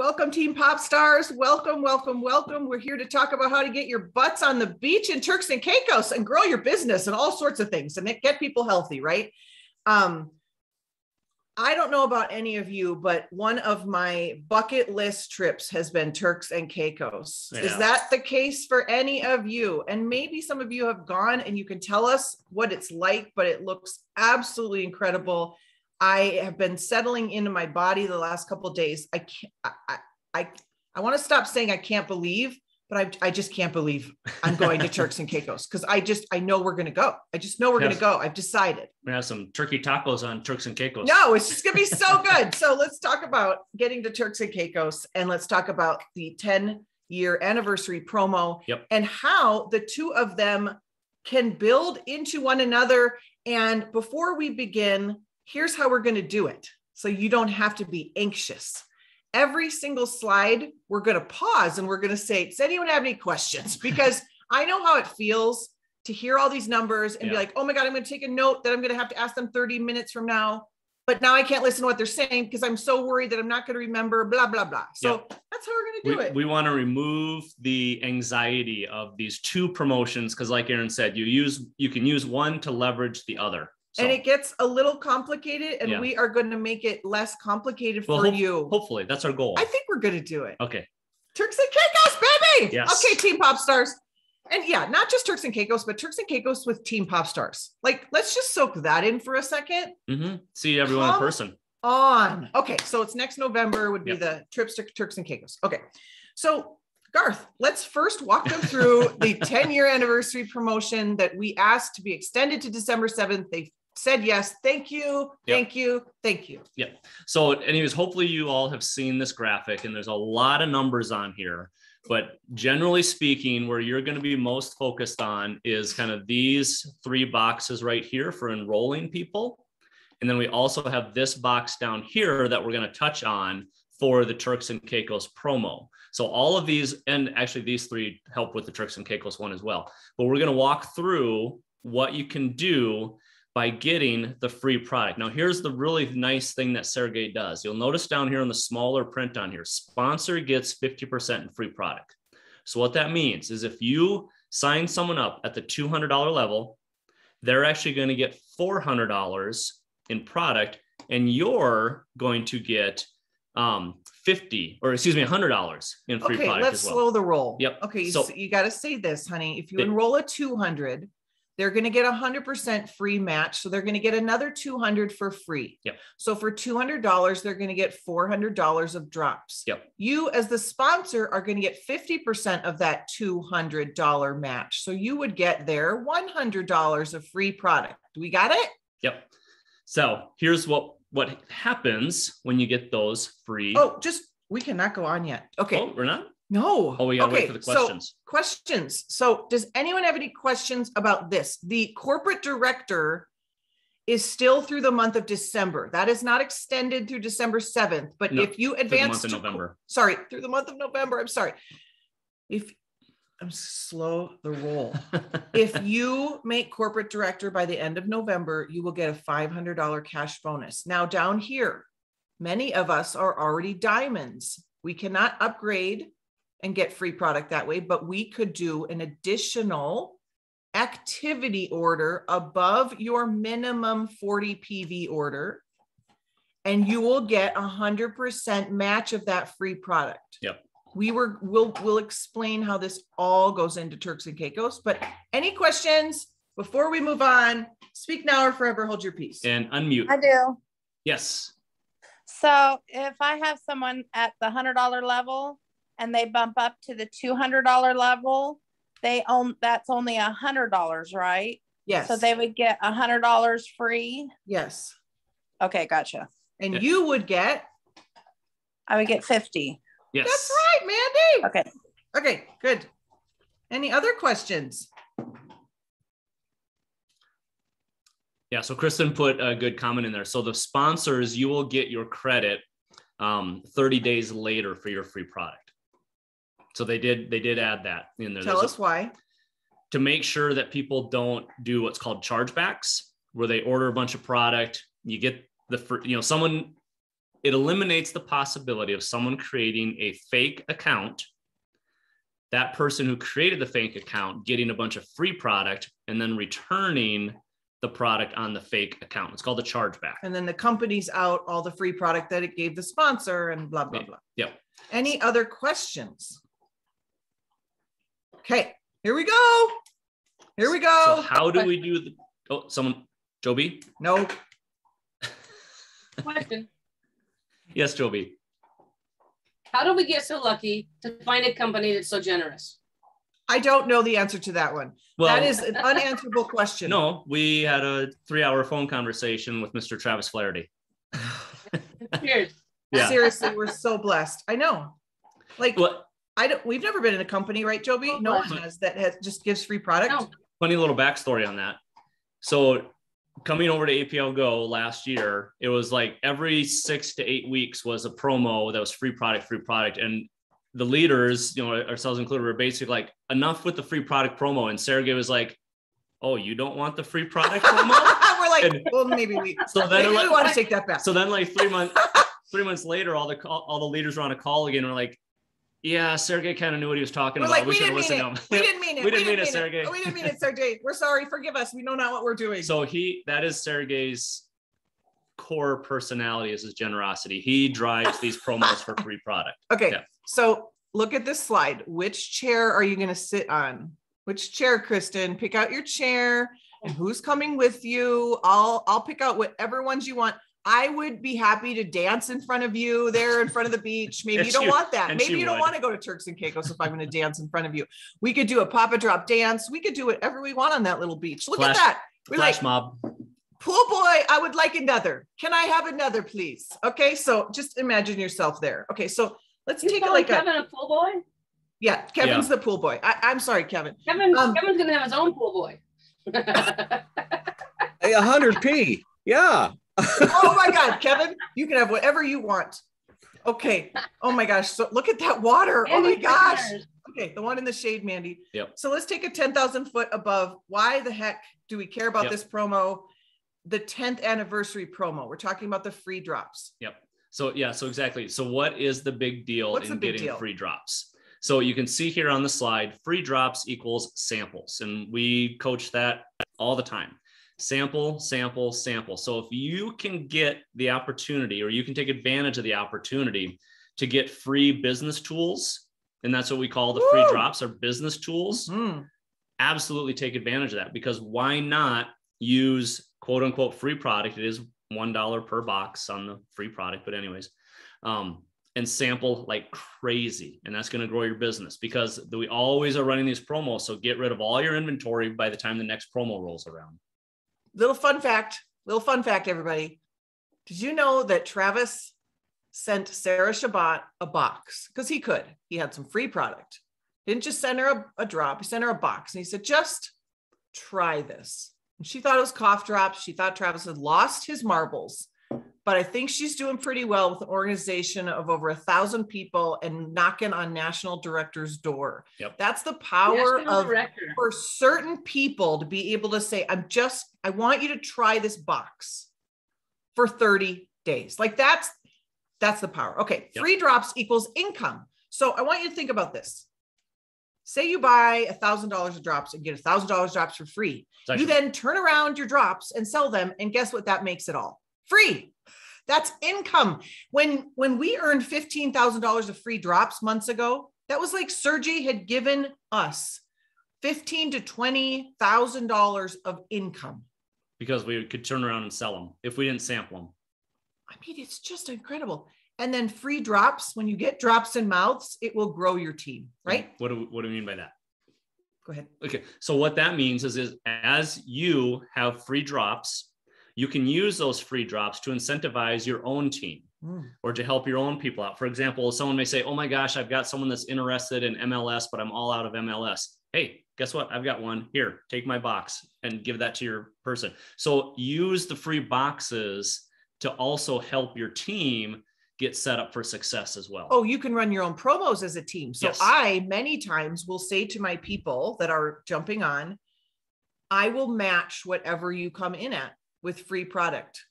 Welcome, Team Pop Stars. Welcome, welcome, welcome. We're here to talk about how to get your butts on the beach in Turks and Caicos and grow your business and all sorts of things and get people healthy, right? Um, I don't know about any of you, but one of my bucket list trips has been Turks and Caicos. Yeah. Is that the case for any of you? And maybe some of you have gone and you can tell us what it's like, but it looks absolutely incredible. I have been settling into my body the last couple days. I can't, I, I, I want to stop saying I can't believe, but I, I just can't believe I'm going to Turks and Caicos because I just, I know we're going to go. I just know we're going to go. I've decided. We're going to have some turkey tacos on Turks and Caicos. No, it's just going to be so good. so let's talk about getting to Turks and Caicos and let's talk about the 10 year anniversary promo yep. and how the two of them can build into one another. And before we begin, here's how we're going to do it. So you don't have to be anxious. Every single slide, we're going to pause and we're going to say, Does anyone have any questions? Because I know how it feels to hear all these numbers and yeah. be like, Oh my God, I'm going to take a note that I'm going to have to ask them 30 minutes from now. But now I can't listen to what they're saying because I'm so worried that I'm not going to remember, blah, blah, blah. So yeah. that's how we're going to do we, it. We want to remove the anxiety of these two promotions because, like Erin said, you use you can use one to leverage the other. So, and it gets a little complicated, and yeah. we are going to make it less complicated well, for you. Hopefully, that's our goal. I think we're going to do it. Okay. Turks and Caicos, baby. Yes. Okay, Team Pop Stars. And yeah, not just Turks and Caicos, but Turks and Caicos with Team Pop Stars. Like, let's just soak that in for a 2nd mm-hmm. See everyone Come in person. On. Okay, so it's next November would be yep. the trips to Turks and Caicos. Okay, so Garth, let's first walk them through the 10 year anniversary promotion that we asked to be extended to December 7th. They said yes. Thank you. Thank you. Thank you. Yeah. So, anyways, hopefully you all have seen this graphic, and there's a lot of numbers on here. But generally speaking, where you're going to be most focused on is kind of these three boxes right here for enrolling people. And then we also have this box down here that we're going to touch on for the Turks and Caicos promo. So all of these, and actually these three help with the Turks and Caicos one as well. But we're going to walk through what you can do by getting the free product. Now, here's the really nice thing that Sergey does. You'll notice down here in the smaller print on here, sponsor gets 50% in free product. So what that means is if you sign someone up at the $200 level, they're actually going to get $400 in product and you're going to get um 50 or excuse me $100 in free okay, product let's well. slow the roll yep okay so, so you got to say this honey if you enroll a 200 they're going to get a 100% free match. So they're going to get another 200 for free. Yep. So for $200, they're going to get $400 of drops. Yep. You as the sponsor are going to get 50% of that $200 match. So you would get their $100 of free product. We got it? Yep. So here's what what happens when you get those free. Oh, just we cannot go on yet. Okay. Oh, we're not? No. Oh, we gotta okay, wait for the questions. So, questions. So, does anyone have any questions about this? The corporate director is still through the month of December. That is not extended through December 7th. But no, if you advance to November, sorry, through the month of November, I'm sorry. If I'm slow the roll. if you make corporate director by the end of November, you will get a $500 cash bonus. Now, down here, many of us are already diamonds. We cannot upgrade and get free product that way, but we could do an additional activity order above your minimum 40 PV order and you will get a hundred percent match of that free product. Yep. We were we'll we'll explain how this all goes into Turks and Caicos. But any questions before we move on? Speak now or forever hold your peace. And unmute. I do. Yes. So if I have someone at the hundred dollar level and they bump up to the $200 level, they own that's only a hundred dollars, right? Yes. So they would get a hundred dollars free. Yes. Okay, gotcha. And yeah. you would get. I would get fifty. Yes. That's right, Mandy. Okay. Okay. Good. Any other questions? Yeah. So Kristen put a good comment in there. So the sponsors, you will get your credit um, 30 days later for your free product. So they did they did add that in there. Tell There's us a, why. To make sure that people don't do what's called chargebacks, where they order a bunch of product, you get the you know someone it eliminates the possibility of someone creating a fake account that person who created the fake account getting a bunch of free product and then returning the product on the fake account. It's called a chargeback. And then the company's out all the free product that it gave the sponsor and blah, blah, blah. Yep. Any other questions? Okay, here we go. Here we go. So how do we do the, oh, someone, Joby? no, Question. Yes, Joby. How do we get so lucky to find a company that's so generous? I don't know the answer to that one. Well, that is an unanswerable question. no, we had a three hour phone conversation with Mr. Travis Flaherty. Cheers. Yeah. Seriously, we're so blessed. I know. Like Well, I don't we've never been in a company, right, Joby? No one has that has just gives free product. No. funny little backstory on that. So coming over to APL Go last year, it was like every six to eight weeks was a promo that was free product, free product. And the leaders, you know, ourselves included, were basically like, enough with the free product promo. And Sergey was like, Oh, you don't want the free product promo? we're like, And- well, maybe we so then maybe we like, want to take that back. so then like three months three months later, all the all the leaders were on a call again. And we're like, yeah, Sergey kind of knew what he was talking We're about. like, we we should have didn't mean listened it. to him. We didn't mean it. We didn't mean it, Sergey. We didn't mean it, Sergey. We're sorry. Forgive us. We know not what we're doing. So he that is Sergey's core personality is his generosity. He drives these promos for free product. Okay, Yeah. so look at this slide. Which chair are you going to sit on? Which chair, Kristen? Pick out your chair and who's coming with you. I'll I'll pick out whatever ones you want. I would be happy to dance in front of you there in front of the beach. Maybe And you don't she- want that. Maybe you don't would. want to go to Turks and Caicos if I'm going to dance in front of you. We could do a Papa Drop dance. We could do whatever we want on that little beach. Look Flash- at that. We Flash like mob. pool boy. I would like another. Can I have another, please? Okay, so just imagine yourself there. Okay, so let's You take it calling like Kevin a pool boy? yeah, Kevin's the pool boy. I, I'm sorry, Kevin. Kevin, Um, Kevin's gonna have his own pool boy. Hey, 100p. Yeah. Oh my God, Kevin, you can have whatever you want. Okay. Oh my gosh. So look at that water. Oh my gosh. Fishers. Okay, the one in the shade, Mandy. Yep. So let's take a 10,000 foot above. Why the heck do we care about Yep. this promo? The 10th anniversary promo. We're talking about the free drops. Yep. So yeah, so exactly. So what is the big deal What's in big getting deal? free drops? So you can see here on the slide, free drops equals samples. And we coach that all the time. Sample, sample, sample. So if you can get the opportunity or you can take advantage of the opportunity to get free business tools, and that's what we call the free drops or business tools, Hmm. absolutely take advantage of that because why not use quote unquote free product? It is one dollar per box on the free product, but anyways, um, and sample like crazy, and that's going to grow your business because we always are running these promos. So get rid of all your inventory by the time the next promo rolls around. Little fun fact, little fun fact, everybody. Did you know that Travis sent Sarah Shabbat a box? Because he could. He had some free product. Didn't just send her a, a drop, he sent her a box. And he said, just try this. And she thought it was cough drops. She thought Travis had lost his marbles. But I think she's doing pretty well with an organization of over a thousand people and knocking on national director's door. Yep. That's the power National of director. for certain people to be able to say, I'm just, I want you to try this box for 30 days. Like that's that's the power. Okay, Yep. free drops equals income. So I want you to think about this. Say you buy a thousand dollars of drops and get a thousand dollars drops for free. It's actually- You then turn around your drops and sell them, and guess what? That makes it all free. That's income. When when we earned fifteen thousand dollars of free drops months ago, that was like Sergey had given us fifteen to twenty thousand dollars of income. because we could turn around and sell them if we didn't sample them. I mean, it's just incredible. And then free drops. When you get drops in mouths, it will grow your team, right? What do, what do we mean by that? Go ahead. Okay, so what that means is, is as you have free drops, you can use those free drops to incentivize your own team Mm. or to help your own people out. For example, someone may say, Oh my gosh, I've got someone that's interested in MLS, but I'm all out of MLS. Hey, guess what? I've got one here. Take my box and give that to your person. So use the free boxes to also help your team get set up for success as well. Oh, you can run your own promos as a team. So Yes. I many times will say to my people that are jumping on, I will match whatever you come in at with free product.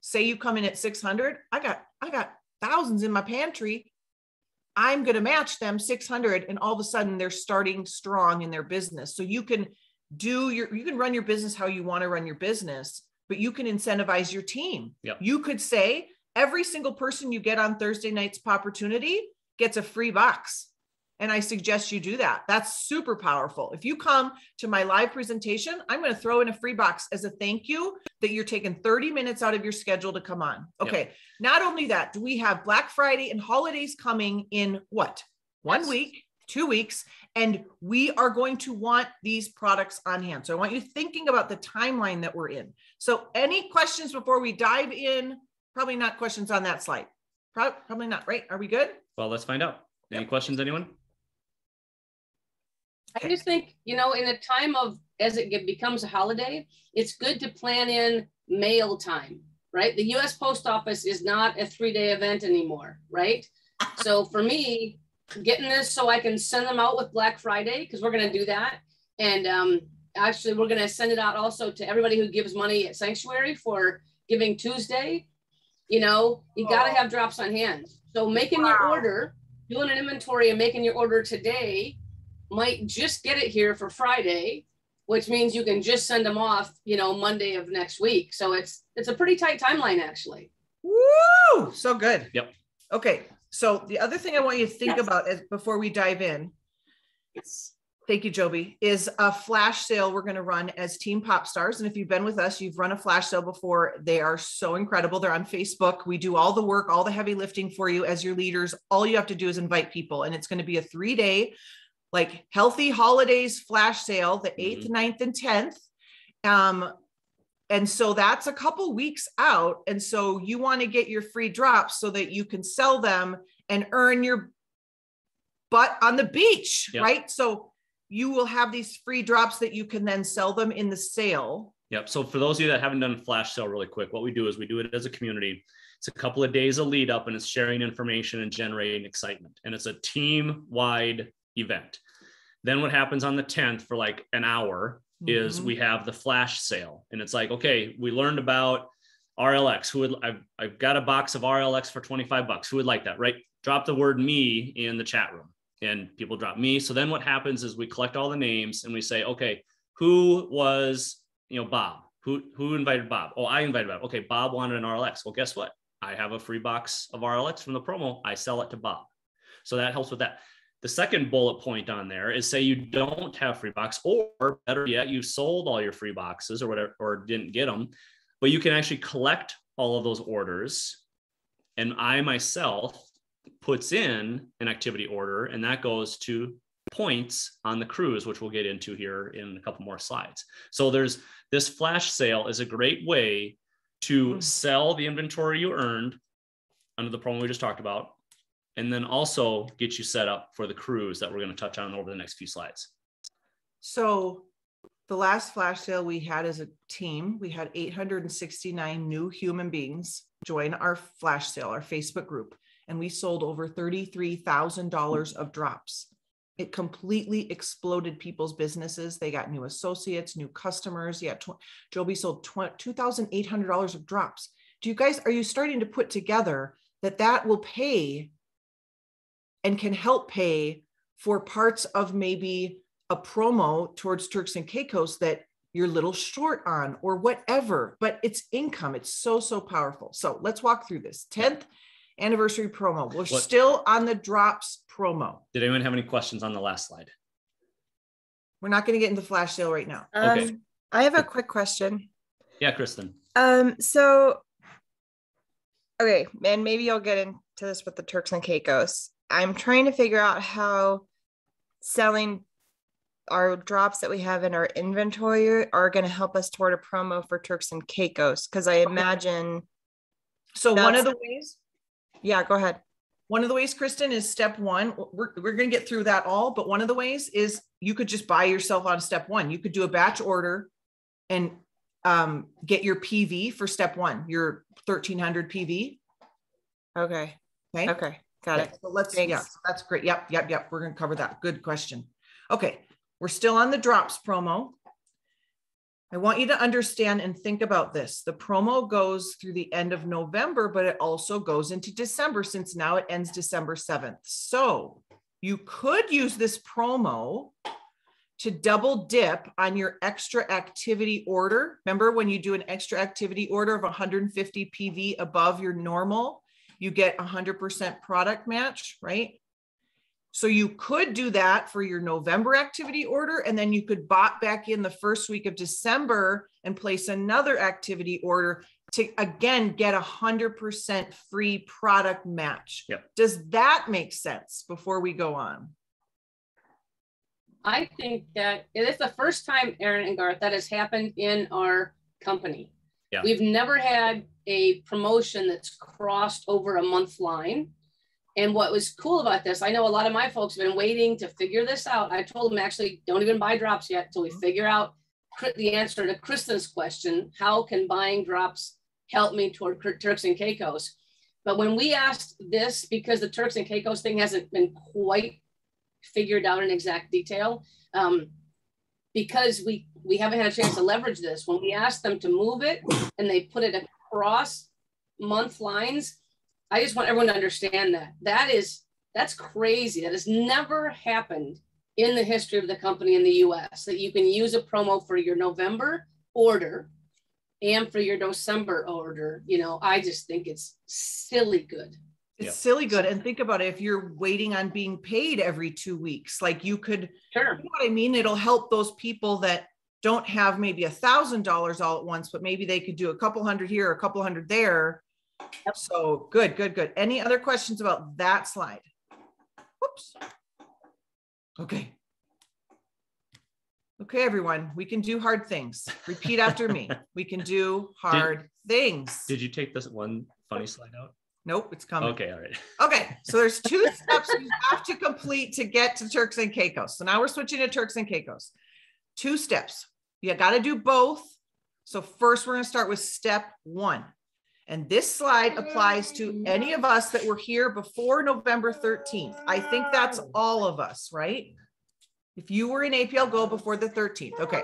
say you come in at 600, I got, I got thousands in my pantry. I'm going to match them 600 and all of a sudden they're starting strong in their business. So you can do your, you can run your business how you want to run your business, but you can incentivize your team. Yep. You could say every single person you get on Thursday night's opportunity gets a free box. And I suggest you do that. That's super powerful. If you come to my live presentation, I'm going to throw in a free box as a thank you that you're taking 30 minutes out of your schedule to come on. Okay. Not only that, do we have Black Friday and holidays coming in what? One Yes. week, two weeks, and we are going to want these products on hand. So I want you thinking about the timeline that we're in. So, any questions before we dive in? Probably not questions on that slide. Probably not, right? Are we good? Well, let's find out. Any questions, anyone? I just think, you know, in a time of, as it becomes a holiday, it's good to plan in mail time, right? The US Post Office is not a three day event anymore, right? So for me, getting this so I can send them out with Black Friday, because we're going to do that. And um, actually, we're going to send it out also to everybody who gives money at Sanctuary for Giving Tuesday. You know, you got to have drops on hand. So making your order, doing an inventory and making your order today might just get it here for Friday, which means you can just send them off, you know, Monday of next week. So it's it's a pretty tight timeline actually. Woo! So good. Yep. Okay. So the other thing I want you to think Yes. about is before we dive in, Yes. thank you, Joby, is a flash sale we're going to run as Team Pop Stars. And if you've been with us, you've run a flash sale before. They are so incredible. They're on Facebook. We do all the work, all the heavy lifting for you as your leaders. All you have to do is invite people. And it's going to be a three day, like healthy holidays flash sale, the 8th, 9th, and 10th. Um, and so that's a couple weeks out. And so you want to get your free drops so that you can sell them and earn your butt on the beach, Yep. right? So you will have these free drops that you can then sell them in the sale. Yep. So for those of you that haven't done flash sale really quick, what we do is we do it as a community. It's a couple of days of lead up and it's sharing information and generating excitement. And it's a team wide event. Then what happens on the 10th for like an hour is Mhm. we have the flash sale. And it's like, okay, we learned about RLX. Who would I've, I've got a box of RLX for 25 bucks. Who would like that? Right? Drop the word me in the chat room. And people drop me. So then what happens is we collect all the names and we say, okay, who was you know, Bob. Who who invited Bob? Oh, I invited Bob. Okay, Bob wanted an RLX. Well, guess what? I have a free box of RLX from the promo. I sell it to Bob. So that helps with that. The second bullet point on there is say you don't have free box, or better yet, you sold all your free boxes or whatever, or didn't get them, but you can actually collect all of those orders. And I myself puts in an activity order, and that goes to points on the cruise, which we'll get into here in a couple more slides. So there's this flash sale is a great way to Mm. sell the inventory you earned under the promo we just talked about, and then also get you set up for the cruise that we're going to touch on over the next few slides. So the last flash sale we had as a team, we had 869 new human beings join our flash sale, our Facebook group, and we sold over $33,000 of drops. It completely exploded people's businesses. They got new associates, new customers. Yeah, tw- Joby sold tw- $2,800 of drops. Do you guys, are you starting to put together that that will pay and can help pay for parts of maybe a promo towards Turks and Caicos that you're a little short on or whatever, but it's income. It's so, so powerful. So let's walk through this 10th anniversary promo. We're What- still on the drops promo. Did anyone have any questions on the last slide? We're not going to get into flash sale right now. Okay. Um, I have a quick question. Yeah, Kristen. Um, so okay, and maybe I'll get into this with the Turks and Caicos. I'm trying to figure out how selling our drops that we have in our inventory are going to help us toward a promo for Turks and Caicos because I imagine So one of the ways, yeah, go ahead. one of the ways, Kristen, is step one. We're, we're going to get through that all, but one of the ways is you could just buy yourself on step one. You could do a batch order and um, get your PV for step one, your 1300 PV. Okay. Okay. Okay. Got Okay, it. So let's, Thanks. yeah, so that's great. Yep, yep, yep. We're gonna cover that. Good question. Okay, we're still on the drops promo. I want you to understand and think about this. The promo goes through the end of November, but it also goes into December since now it ends December 7th. So you could use this promo to double dip on your extra activity order. Remember when you do an extra activity order of 150 PV above your normal, you get 100% product match, right? So you could do that for your November activity order, and then you could bot back in the first week of December and place another activity order to again get a hundred percent free product match. Yep. Does that make sense before we go on? I think that it is the first time, Erin and Garth, that has happened in our company. Yeah. We've never had a promotion that's crossed over a month line. And what was cool about this, I know a lot of my folks have been waiting to figure this out. I told them actually, don't even buy drops yet until we figure out the answer to Kristen's question how can buying drops help me toward Turks and Caicos? But when we asked this, because the Turks and Caicos thing hasn't been quite figured out in exact detail, um, because we we haven't had a chance to leverage this. When we asked them to move it and they put it across month lines, I just want everyone to understand that that is that's crazy. That has never happened in the history of the company in the U.S. That you can use a promo for your November order and for your December order. You know, I just think it's silly good. It's Yep. silly good. And think about it if you're waiting on being paid every two weeks, like you could Sure. You know what I mean? It'll help those people that don't have maybe a thousand dollars all at once, but maybe they could do a couple hundred here, a couple hundred there. Yep. So good, good, good. Any other questions about that slide? Whoops. Okay. Okay, everyone, we can do hard things. Repeat after me. We can do hard things. Did you take this one funny slide out? Nope, it's coming. Okay, all right. Okay, so there's two steps you have to complete to get to Turks and Caicos. So now we're switching to Turks and Caicos. Two steps. You got to do both. So first, we're going to start with step one. And this slide applies to any of us that were here before November 13th. I think that's all of us, right? If you were in APL Go before the 13th. Okay.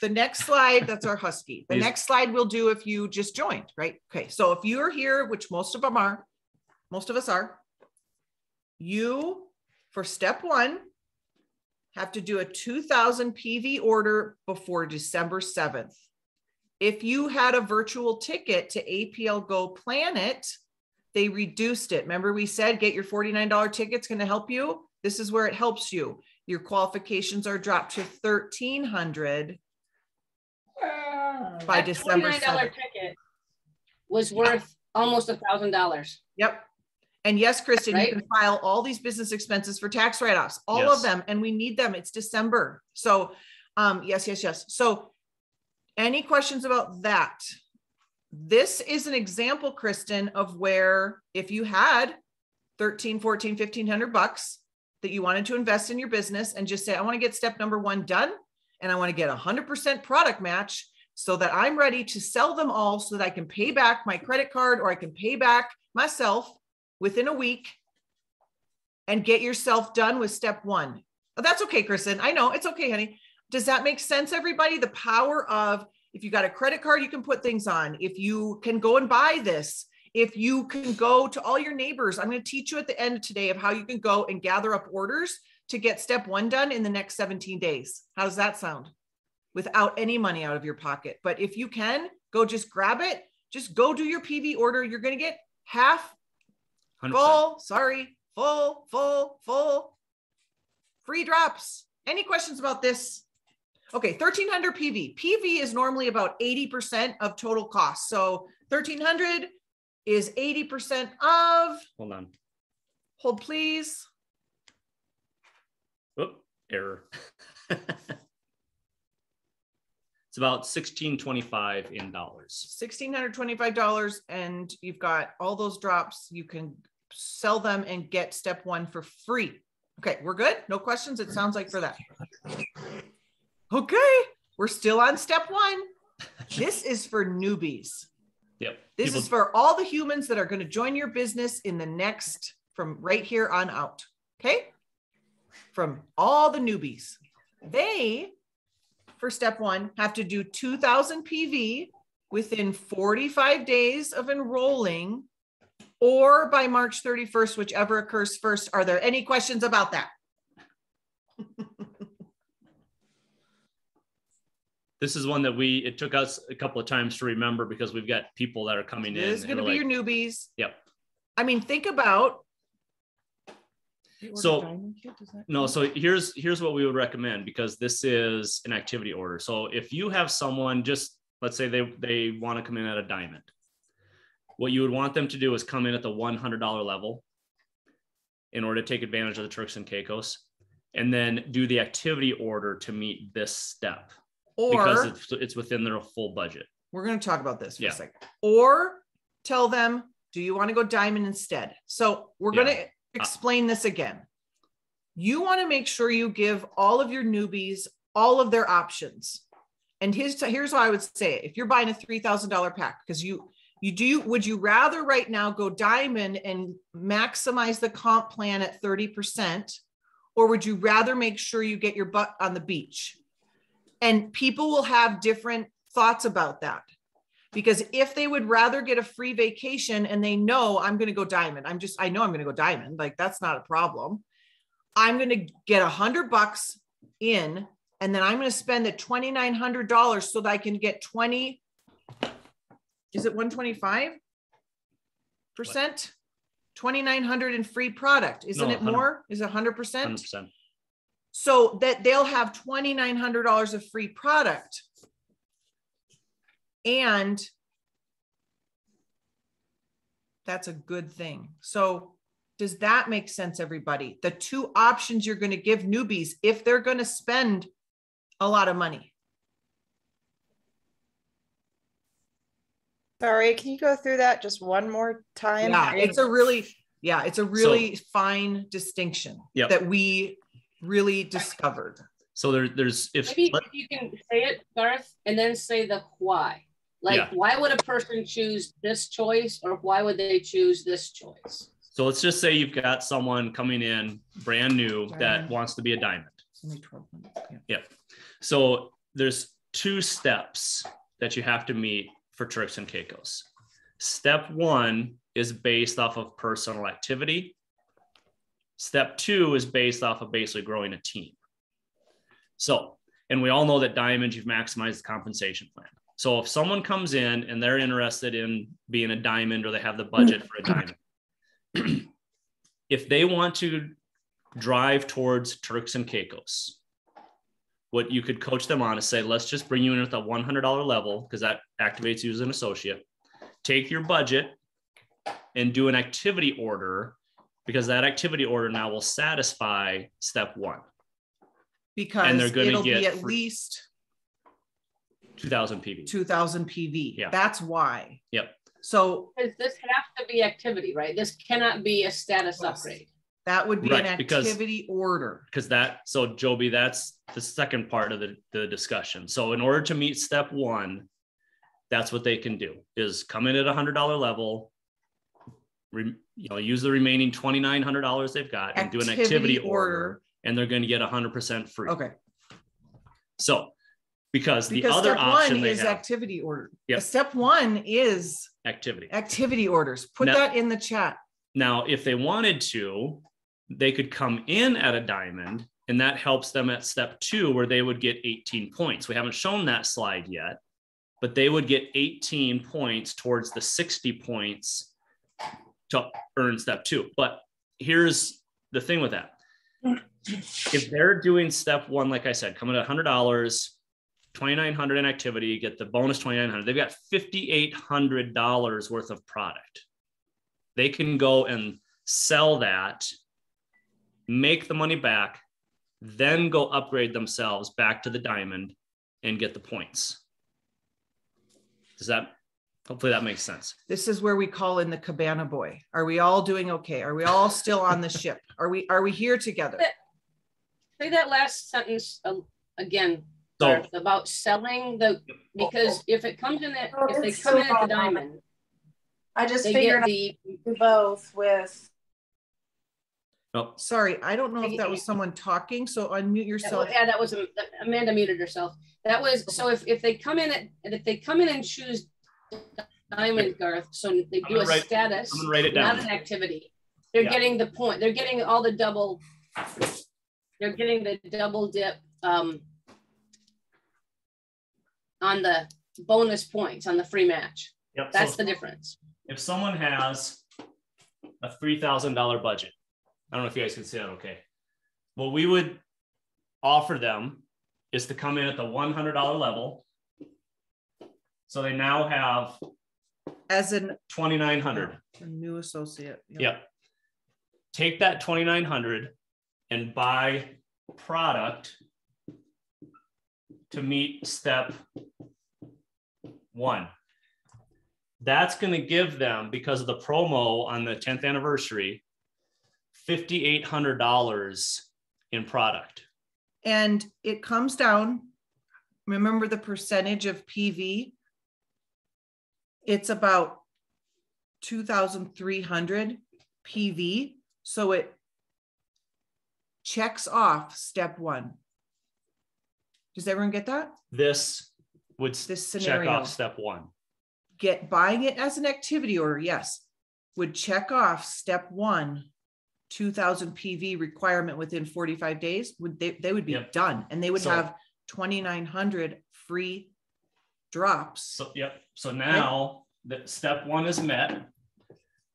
The next slide, that's our Husky. The These- next slide we'll do if you just joined, right? Okay. So if you're here, which most of them are, most of us are, you, for step one, have to do a 2000 PV order before December 7th. If you had a virtual ticket to APL Go Planet, they reduced it. Remember, we said get your $49 ticket's going to help you. This is where it helps you. Your qualifications are dropped to 1300 by That December $49 7th. ticket was worth almost a thousand dollars. Yep. And yes, Kristen, Right? you can file all these business expenses for tax write-offs, all Yes. of them, and we need them. It's December. So, um, yes, yes, yes. So any questions about that? This is an example, Kristen, of where if you had 13, 14, 1500 bucks that you wanted to invest in your business and just say, I want to get step number one done and I want to get a hundred percent product match so that I'm ready to sell them all so that I can pay back my credit card or I can pay back myself within a week and get yourself done with step one. Oh, that's okay, Kristen. I know it's okay, honey. Does that make sense, everybody? The power of if you got a credit card, you can put things on. If you can go and buy this, if you can go to all your neighbors, I'm going to teach you at the end of today of how you can go and gather up orders to get step one done in the next 17 days. How does that sound? Without any money out of your pocket. But if you can, go just grab it. Just go do your PV order. You're going to get half 100%. full, sorry, full, full, full, free drops. Any questions about this? Okay, 1300 PV. PV is normally about 80% of total cost. So 1300 is 80% of, Hold on. hold please. Oop, error. it's about 1625 in dollars. $1,625 and you've got all those drops. You can sell them and get step one for free. Okay, we're good? No questions? It sounds like for that. Okay, we're still on step one. This is for newbies. Yep. This People- is for all the humans that are going to join your business in the next, from right here on out. Okay? From all the newbies. They for step one have to do 2000 PV within 45 days of enrolling or by March 31st, whichever occurs first. Are there any questions about that? This is one that we, it took us a couple of times to remember because we've got people that are coming in. This is going to be like, your newbies. Yep. I mean, think about. So- No, so here's here's what we would recommend because this is an activity order. So if you have someone just let's say they they want to come in at a diamond, what you would want them to do is come in at the one hundred dollar level in order to take advantage of the Turks and Caicos, and then do the activity order to meet this step because it's, it's within their full budget. we're going to talk about this for Yeah. a second. Or tell them, do you want to go diamond instead? So we're going to uh, explain this again. You want to make sure you give all of your newbies all of their options. And here's here's how I would say it. If you're buying a three thousand dollar pack, because you you do would you rather right now go diamond and maximize the comp plan at 30%? Or would you rather make sure you get your butt on the beach? And people will have different thoughts about that. Because if they would rather get a free vacation and they know I'm going to go diamond, I'm just, I know I'm going to go diamond, like that's not a problem. I'm going to get a hundred bucks in and then I'm going to spend the $2,900 so that I can get 20, is it 125 percent? 2,900 in free product. Isn't No, it more? Is it 100%? 100%. So that they'll have $2,900 of free product. And that's a good thing. So, does that make sense, everybody? The two options you're going to give newbies if they're going to spend a lot of money. Sorry, can you go through that just one more time? Yeah, it's a really, yeah, it's a really fine distinction Yep. that we really discovered. So there, there's if Maybe let- if you can say it, Garth, and then say the why. Like, Yeah. why would a person choose this choice or why would they choose this choice? so let's just say you've got someone coming in brand new that wants to be a diamond. It's only 12 minutes, yeah. So there's two steps that you have to meet for Turks and Caicos. Step one is based off of personal activity. Step two is based off of basically growing a team. So, and we all know that diamonds, you've maximized the compensation plan. So if someone comes in and they're interested in being a diamond or they have the budget for a hmm. diamond, if they want to drive towards Turks and Caicos, what you could coach them on is say, let's just bring you in at the $100 level because that activates you as an associate. Take your budget and do an activity order because that activity order now will satisfy step one, Because they're gonna it'll be get at least 2000 PV. 2000 PV. Yeah. That's why. Yep. So Because this has to be activity, right? This cannot be a status Yes. upgrade. that would be an Right, because- activity order. because that so joby that's the second part of the, the discussion so in order to meet step one that's what they can do is come in at a hundred dollar level re, you know use the remaining $2900 they've got and do an Activity order. order and they're going to get 100% free Okay. so because, Because the other option is have activity order. Yep. Step one is activity activity orders. Put Now- that in the chat. Now, if they wanted to, they could come in at a diamond, and that helps them at step two, where they would get 18 points. We haven't shown that slide yet, but they would get 18 points towards the 60 points to earn step two. But here's the thing with that if they're doing step one, like I said, coming at $100, 2900 in activity, get the bonus 2900 they've got $5,800 worth of product they can go and sell that, make the money back, then go upgrade themselves back to the diamond and get the points. Does that hopefully that makes sense? This is where we call in the cabana boy. Are we all doing okay? Are we all still on the ship? Are we are we here together? Say that last sentence uh, again, So Garth, about selling the, because if it comes in at, Oh, if they it's come in at the diamond, I just they figured get the, both with Oh, Sorry, I don't know if that was someone talking, so unmute That yourself. was- Yeah, that was, Amanda muted herself. That was, so if, if they come in at, and if they come in and choose Diamond Garth, so they do a write- status, I'm gonna write it not down. an activity. They're Yeah. getting the point, they're getting all the double, they're getting the double dip, um, on the bonus points on the free match. Yep. That's so the difference. if someone has a three thousand dollar budget, I don't know if you guys can see that. Okay. What we would offer them is to come in at the one hundred dollar level. So they now have As an nine hundred. a new associate. yeah. Yep. Take that twenty nine hundred and buy product to meet step one. That's going to give them because of the promo on the 10th anniversary, $5,800 in product. And it comes down, remember the percentage of PV? It's about 2,300 PV. So it checks off step one. Does everyone get that? This would This check off step one. Get buying it as an activity order, yes, would check off step one, 2000 PV requirement within 45 days. Would they, they would be Yep. done and they would So- have 2,900 free drops. So, yep. So now that step one is met,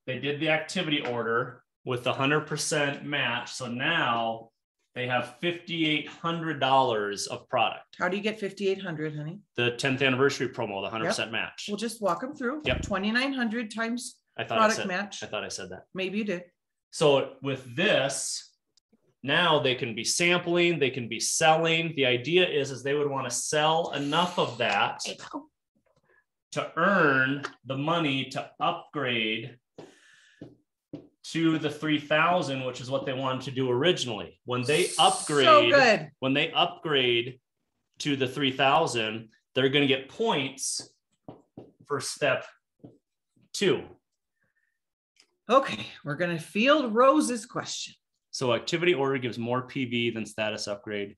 they did the activity order with the hundred percent match. So now they have fifty-eight hundred dollars of product. How do you get 5,800, honey? The tenth anniversary promo, the hundred percent match. We'll just walk them through. Yep. 2,900 times I thought I product said, match. I thought I said that. Maybe you did. So with this, now they can be sampling, they can be selling. The idea is, is they would want to sell enough of that to earn the money to upgrade to the 3000 which is what they wanted to do originally. When they upgrade So when they upgrade to the 3000 they're going to get points for step two. Okay, we're going to field Rose's question. so activity order gives more pv than status upgrade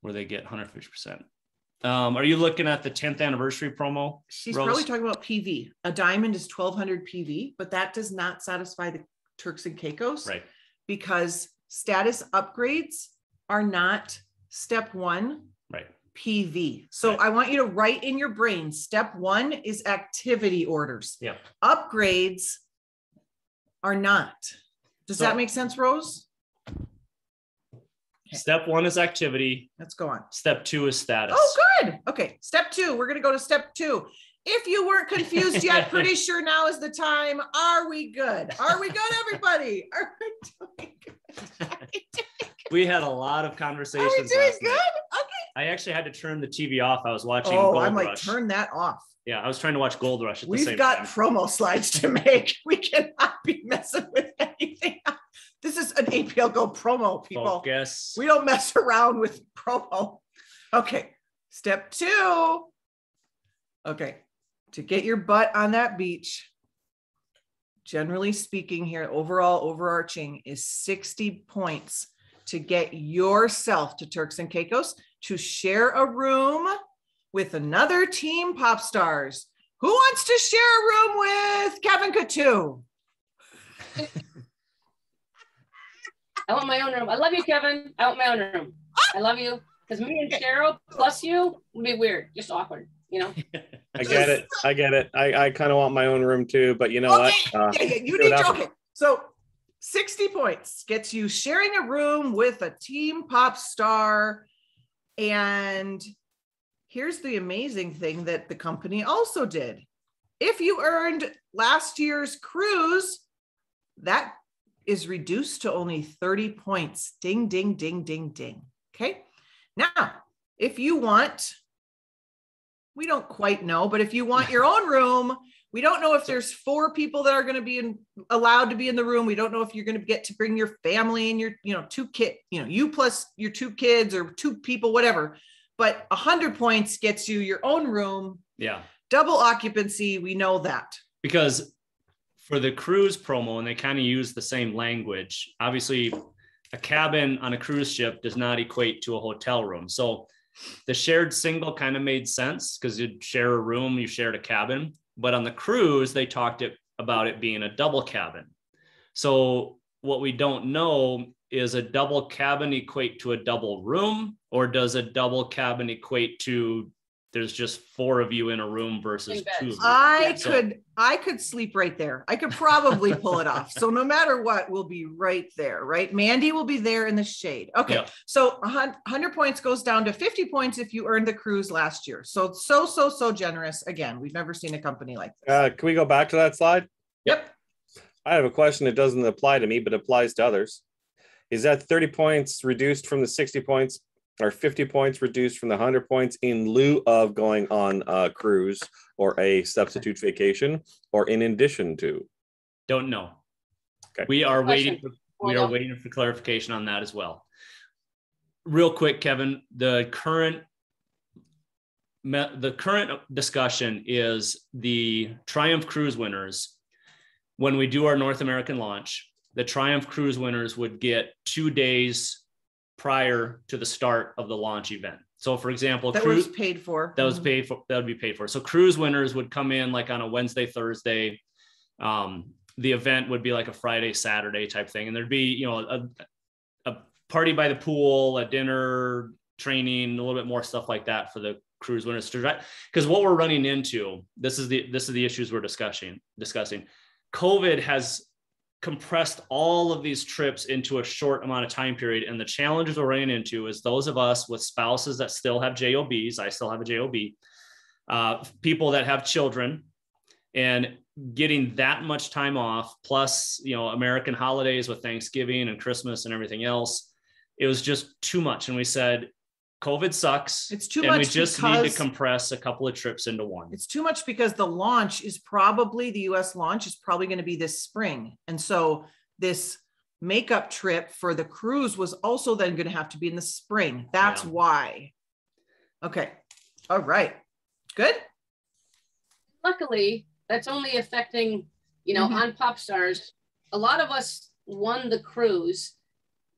where they get 150% um, are you looking at the 10th anniversary promo She's Rose? probably talking about PV. A diamond is 1,200 PV, but that does not satisfy the Turks and Caicos. right because status upgrades are not step one right PV. So Right. I want you to write in your brain step one is activity orders, yeah upgrades are not. Does So- that make sense, Rose? Okay. step one is activity Let's go on. step two is status Oh, good. Okay. Step two. We're going to go to step two. If you weren't confused yet, pretty sure now is the time. Are we good? Are we good, everybody? Are we doing good? we had a lot of conversations. Are we doing good? Okay. I actually had to turn the TV off. I was watching Oh, Gold I'm like, Rush. turn that off. Yeah, I was trying to watch Gold Rush at the We've got promo slides to make. We cannot be messing with. This is an APL Go promo, people. Focus. We don't mess around with promo. Okay. Step two. Okay. To get your butt on that beach, generally speaking, here, overall overarching is 60 points to get yourself to Turks and Caicos to share a room with another team pop stars. Who wants to share a room with Kevin Coutu? I want my own room. I love you, Kevin. I want my own room. I love you. Because me and Cheryl plus you would be weird, just awkward, you know? I get it. I get it. I, I kind of want my own room too, but you know Okay, what? Uh, yeah, yeah, you need it to, okay. So 60 points gets you sharing a room with a team pop star. And here's the amazing thing that the company also did. If you earned last year's cruise, that is reduced to only 30 points. Ding, ding, ding, ding, ding. Okay. Now, if you want, we don't quite know, but if you want your own room, we don't know if there's four people that are going to be in, allowed to be in the room. We don't know if you're going to get to bring your family and your, you know, two kid, you know, you plus your two kids or two people, whatever. But a hundred points gets you your own room, Yeah, double occupancy. We know that. because for the cruise promo, and they kind of use the same language. Obviously, a cabin on a cruise ship does not equate to a hotel room. So the shared single kind of made sense because you'd share a room, you shared a cabin. But on the cruise, they talked it, about it being a double cabin. So what we don't know is a double cabin equate to a double room, or does a double cabin equate to there's just four of you in a room versus two of you? I So- could I could sleep right there. I could probably pull it off. So no matter what, we'll be right there, right? Mandy will be there in the shade. Okay. Yeah. So a 100 points goes down to 50 points if you earned the cruise last year. So so so so generous. Again, we've never seen a company like this. Uh, can we go back to that slide? yep. I have a question that doesn't apply to me, but applies to others. Is that 30 points reduced from the 60 points or 50 points reduced from the 100 points in lieu of going on a cruise or a substitute vacation or in addition to? Don't know. Okay. We are waiting. For, we are waiting for clarification on that as well. Real quick, Kevin, the current the current discussion is the Triumph Cruise winners. When we do our North American launch, the Triumph Cruise winners would get two days prior to the start of the launch event. So, for example, That cruise was paid for. that was Mhm. paid for that would be paid for so cruise winners would come in like on a wednesday thursday um, the event would be like a friday saturday type thing and there'd be you know a, a party by the pool a dinner training a little bit more stuff like that for the cruise winners because what we're running into this is the this is the issues we're discussing discussing covid has compressed all of these trips into a short amount of time period. And the challenges we're running into is those of us with spouses that still have JOBs, I still have a JOB, uh, people that have children, and getting that much time off, plus, you know, American holidays with Thanksgiving and Christmas and everything else. It was just too much. And we said, COVID sucks. It's too and much we just need to compress a couple of trips into one. It's too much because the launch is probably the US launch is probably going to be this spring. And so this makeup trip for the cruise was also then going to have to be in the spring. That's Yeah. why. Okay. All right. Good. luckily that's only affecting you know Mhm. on pop stars a lot of us won the cruise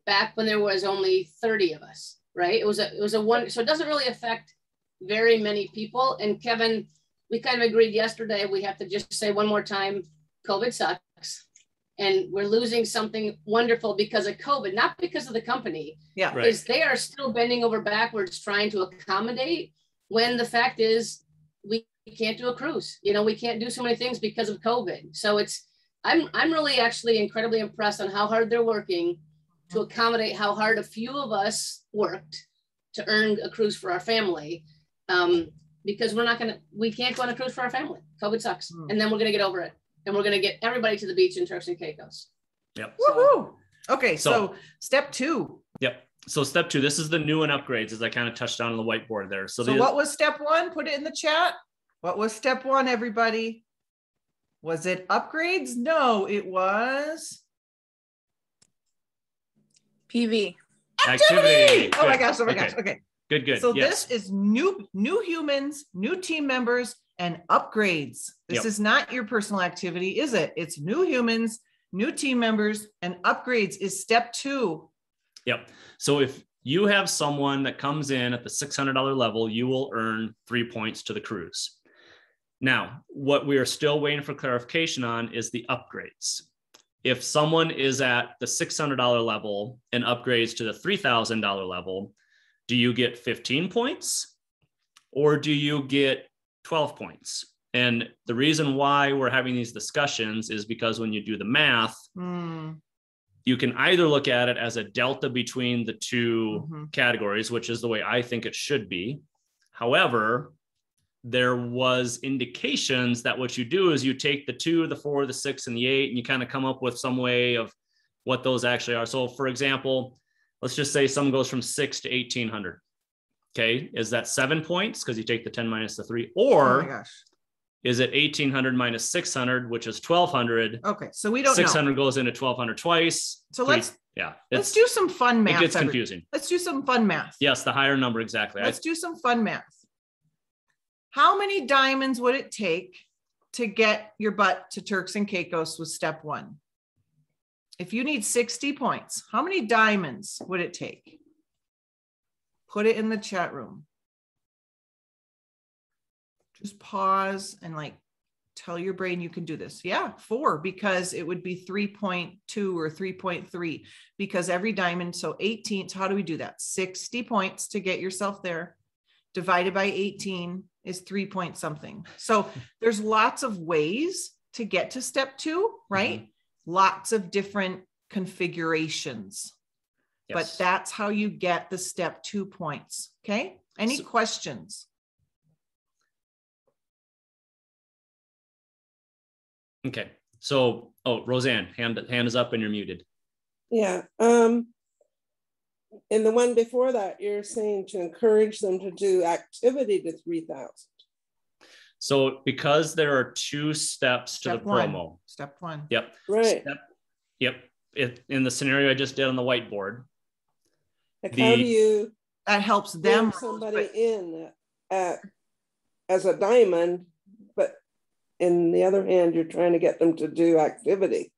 back when there was only 30 of us right it was a it was a one so it doesn't really affect very many people and kevin we kind of agreed yesterday we have to just say one more time covid sucks and we're losing something wonderful because of covid not because of the company Yeah. Right. is they are still bending over backwards trying to accommodate when the fact is we can't do a cruise. You know, we can't do so many things because of COVID. So it's I'm I'm really actually incredibly impressed on how hard they're working to accommodate how hard a few of us worked to earn a cruise for our family. Um, because we're not gonna we can't go on a cruise for our family. COVID sucks. Hmm. And then we're gonna get over it. And we're gonna get everybody to the beach in Turks and Caicos. Yep. Woohoo. Okay. So, So- step two. Yep. So step two, this is the new and upgrades as I kind of touched on on the whiteboard there. So, So, the, what was step one? Put it in the chat. What was step one, everybody? Was it upgrades? No, it was PV. activity. Oh my gosh. Oh my Okay. gosh. Okay. Good, good. So yes. this is new new humans, new team members, and upgrades. This Yep. is not your personal activity, is it? It's new humans, new team members, and upgrades is step two. Yep. So if you have someone that comes in at the $600 level, you will earn three points to the cruise. Now, what we are still waiting for clarification on is the upgrades. If someone is at the $600 level and upgrades to the $3,000 level, do you get 15 points or do you get 12 points? And the reason why we're having these discussions is because when you do the math, Hmm, you can either look at it as a delta between the 2 Mhm. categories, which is the way I think it should be. However, there was indications that what you do is you take the two, the four, the six, and the eight, and you kind of come up with some way of what those actually are. So, for example, let's just say someone goes from six to eighteen hundred. Okay, is that seven points because you take the ten minus the three, or oh gosh. is it eighteen hundred minus six hundred, which is twelve hundred? Okay, so we don't 600 know. goes into twelve hundred twice. So three- let's yeah, let's do some fun math. it gets every- confusing. Let's do some fun math. Yes, the higher number exactly. Let's do some fun math. How many diamonds would it take to get your butt to Turks and Caicos was step one. If you need 60 points, how many diamonds would it take? Put it in the chat room. Just pause and like tell your brain you can do this. Yeah, four, because it would be 3.2 or 3.3, because every diamond, so 18. So, how do we do that? 60 points to get yourself there, divided by 18 is three point something. So, there's lots of ways to get to step two, right? Lots of different configurations, but that's how you get the step two points. Okay. Any So- questions? Okay. So, oh, Roseanne, hand hand is up and you're muted. Yeah, um, and the one before that, you're saying to encourage them to do activity to three thousand. So, because there are two steps to Step the one. promo. Step one. Yep. Right, Step, yep. It, in the scenario I just did on the whiteboard. like how do the- you That helps them. somebody but- in at, as a diamond, but in the other hand, you're trying to get them to do activity.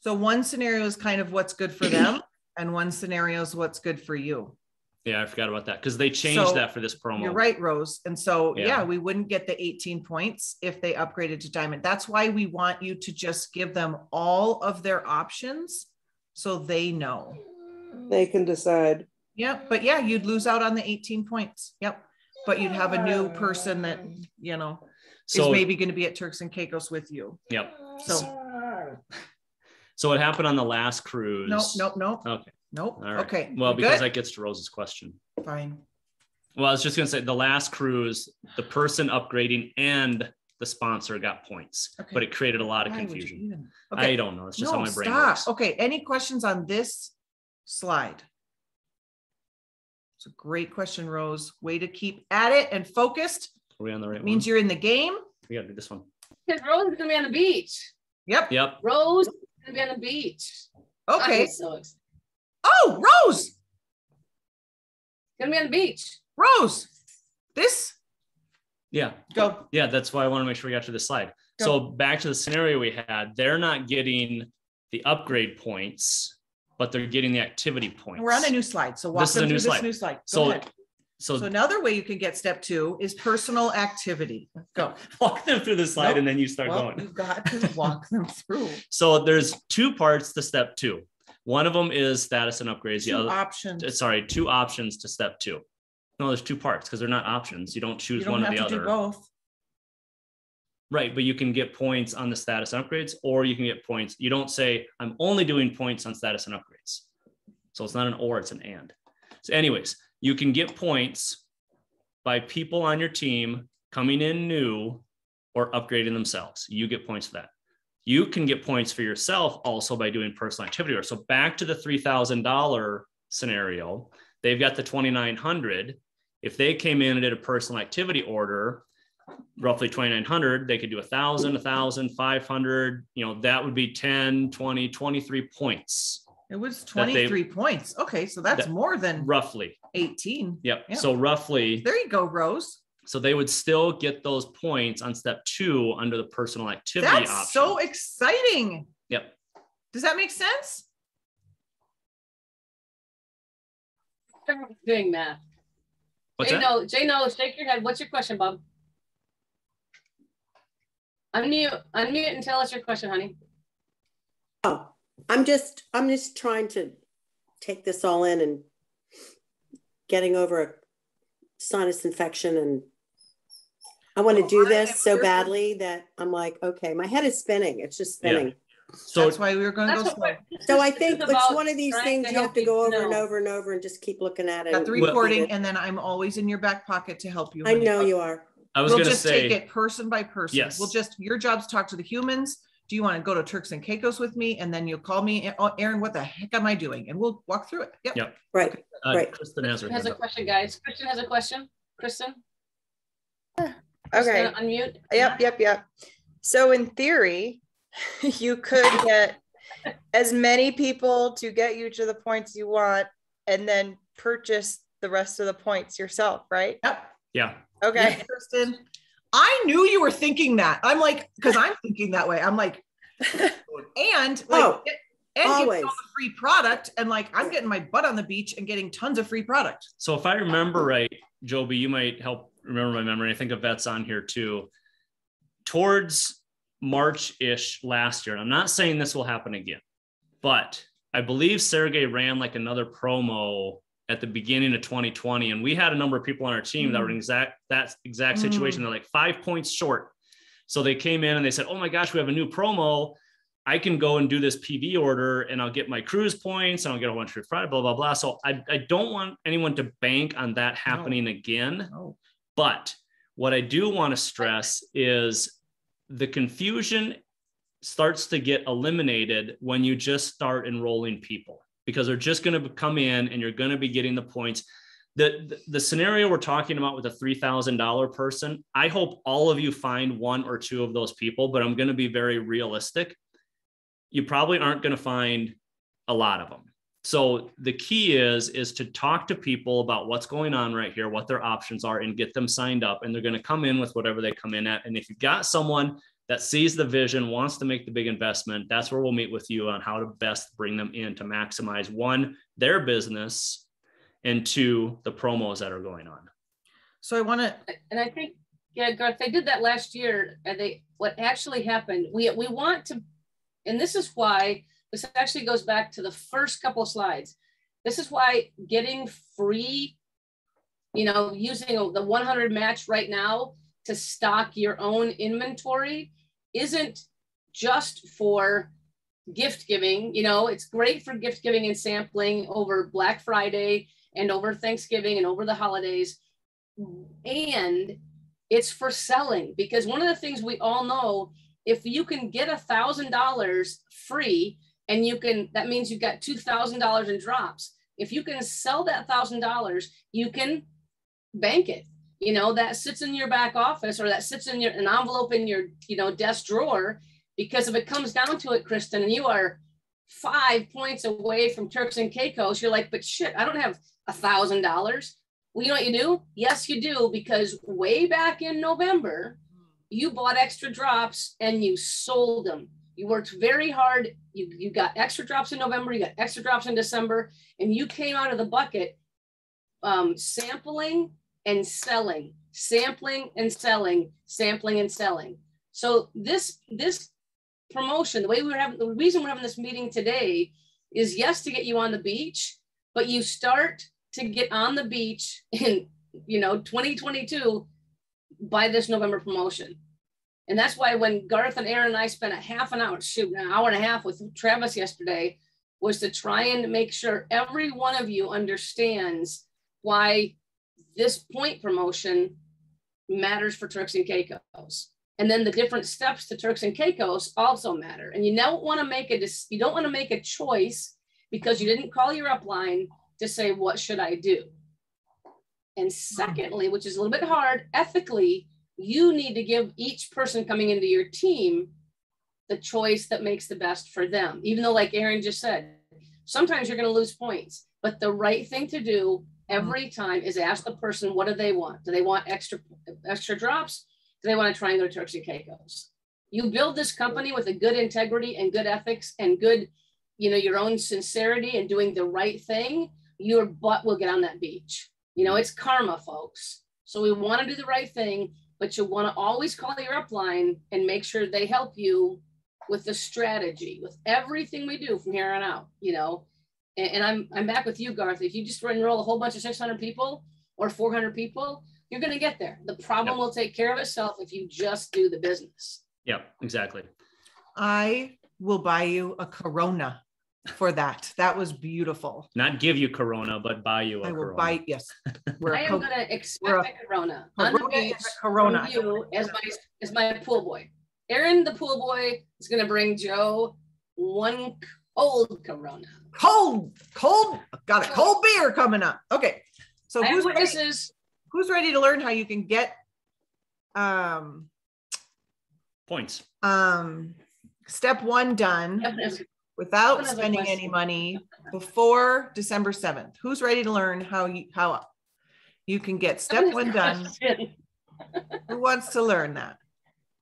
So one scenario is kind of what's good for them, and one scenario is what's good for you. Yeah, I forgot about that because they changed So, that for this promo. You're right, Rose. And so, yeah. Yeah. we wouldn't get the 18 points if they upgraded to diamond. That's why we want you to just give them all of their options so they know. They can decide. Yep. But yeah, you'd lose out on the 18 points. Yep. But you'd have a new person that, you know, So, is maybe going to be at Turks and Caicos with you. yep. So So, what happened on the last cruise? nope, nope, nope, Okay. nope. All right. Okay. Well, because good? that gets to Rose's question. fine. Well, I was just going to say the last cruise, the person upgrading and the sponsor got points, Okay. but it created a lot of Why confusion. even- I don't know. It's just no, how my brain stop. works. Okay. Any questions on this slide? It's a great question, Rose. Way to keep at it and focused. Are we on the right Means one? you're in the game. We got to do this one. Because Rose is gonna be on the beach. Yep. Yep. Rose is gonna be on the beach. Okay. So. Oh, Rose. Gonna be on the beach. Rose. This. Yeah. Go. Yeah. That's why I want to make sure we got to this slide. So back to the scenario we had, they're not getting the upgrade points, but they're getting the activity points. We're on a new slide. So walk This is a new this slide. new slide. Go So, ahead. So, So another way you can get step two is personal activity. Go. walk them through the slide Nope. and then you start Well, going. you've got to walk them through. So there's two parts to step two. One of them is status and upgrades. The Two other, options. uh, sorry, two options to step two. No, there's two parts because they're not options. You don't choose You don't one or have the to do other. both. Right, but you can get points on the status and upgrades, or you can get points. You don't say I'm only doing points on status and upgrades. So it's not an or, it's an and. So, anyways, you can get points by people on your team coming in new or upgrading themselves. You get points for that. You can get points for yourself also by doing personal activity order. So back to the three thousand dollar scenario, they've got the twenty nine hundred. If they came in and did a personal activity order, roughly 2900 they could do a thousand a thousand 500 you know that would be 10 20 23 points It was That they- 23 points. Okay, so that's That- more than roughly 18. yep Yeah. so roughly There you go, Rose. so they would still get those points on step two under the personal activity That's option so exciting. yep Does that make sense? Doing math. what's Jay that knows, Jay knows, shake your head. What's your question, Bob? Unmute, unmute and tell us your question, honey. Oh, I'm just, I'm just trying to take this all in and getting over a sinus infection and I want to Oh, do this so here. badly that I'm like, okay, my head is spinning. It's just Yeah. spinning. so That's why we were going to go slow. So I think it's one of these things you have to go people over and over and over and just keep looking at it. Got the and- recording, and then I'm always in your back pocket to help you. I know you are. i was we'll going to just say take it person by person. Yes. We'll just your job's talk to the humans. Do you want to go to Turks and Caicos with me? And then you'll call me, oh, Erin, what the heck am I doing? And we'll walk through it. Yep. Yep. Right. uh, right. kristen has Kristen has a question, guys. Kristen has a question. Kristen? Okay. Kristen, Unmute. Yep, yep, yep. So in theory, you could get as many people to get you to the points you want and then purchase the rest of the points yourself, right? Yep. yeah Okay. Yep, Kristen. I knew you were thinking that. I'm like, because I'm thinking that way. I'm like, and like, Oh, and getting always. all the free product, and like, I'm getting my butt on the beach and getting tons of free product. So if I remember oh. right, Joby, you might help remember my memory. I think Yvette's on here too. Towards March-ish last year, and I'm not saying this will happen again, but I believe Sergey ran like another promo at the beginning of 2020, and we had a number of people on our team that were in exact that exact Mm. situation. They're like five points short. So they came in and they said, "Oh my gosh, we have a new promo. I can go and do this PV order and I'll get my cruise points and I'll get a bunch of Friday, blah, blah, blah. So I, I don't want anyone to bank on that happening again. Oh. But what I do want to stress is the confusion starts to get eliminated when you just start enrolling people because they're just going to come in and you're going to be getting the points. The, the, the scenario we're talking about with a $3,000 person, I hope all of you find one or two of those people, but I'm going to be very realistic. You probably aren't going to find a lot of them. So the key is is to talk to people about what's going on right here, what their options are, and get them signed up. And they're going to come in with whatever they come in at. And if you've got someone that sees the vision, wants to make the big investment, that's where we'll meet with you on how to best bring them in to maximize one their business, and two the promos that are going on. So I want to, and I think, yeah, Garth, they did that last year. And they, what actually happened, we, we want to, and this is why, this actually goes back to the first couple of slides. This is why getting free, you know, using the 100 match right now to stock your own inventory isn't just for gift giving. You know, it's great for gift giving and sampling over Black Friday and over Thanksgiving and over the holidays and it's for selling because one of the things we all know if you can get a thousand dollars free and you can that means you've got two thousand dollars in drops if you can sell that thousand dollars you can bank it you know that sits in your back office or that sits in your an envelope in your you know desk drawer because if it comes down to it kristen and you are five points away from turks and caicos you're like but shit i don't have a thousand dollars well, you know what you do? Yes, you do, because way back in November, you bought extra drops and you sold them. You worked very hard. You, you got extra drops in November, you got extra drops in December, and you came out of the bucket um, sampling and selling, sampling and selling, sampling and selling. So this this promotion, the way we we're having, the reason we're having this meeting today is yes to get you on the beach, but you start to get on the beach in you know 2022 by this November promotion. And that's why when Garth and Erin and I spent a half an hour, shoot, an hour and a half with Travis yesterday, was to try and make sure every one of you understands why this point promotion matters for Turks and Caicos. And then the different steps to Turks and Caicos also matter. And you don't want to make a you don't want to make a choice because you didn't call your upline to say, what should I do? And secondly, which is a little bit hard, ethically, you need to give each person coming into your team the choice that makes the best for them. Even though, like Erin just said, sometimes you're going to lose points, but the right thing to do every mm-hmm. time is ask the person, what do they want? Do they want extra extra drops? Do they want to try and go to Turks and Caicos? You build this company with a good integrity and good ethics and good, you know, your own sincerity and doing the right thing, your butt will get on that beach. You know, mm-hmm. it's karma, folks. So we want to do the right thing, but you want to always call your upline and make sure they help you with the strategy, with everything we do from here on out, you know. And, and I'm I'm back with you, Garth. If you just enroll a whole bunch of 600 people or 400 people, you're going to get there. The problem Yep. will take care of itself if you just do the business. Yep, exactly. I will buy you a Corona for that. That was beautiful. Not give you Corona, but buy you a I will Corona. buy, yes. We're I a am co- going to expect we're a- a Corona on the Corona beach is Corona. from you as my as my pool boy. Erin, the pool boy, is going to bring Joe one cold Corona. Cold, cold, got a cold beer coming up. Okay. So I have who's ready, who's ready to learn how you can get um Points. um step one done without spending any money before December 7th? Who's ready to learn how you how you can get step one done Who wants to learn that?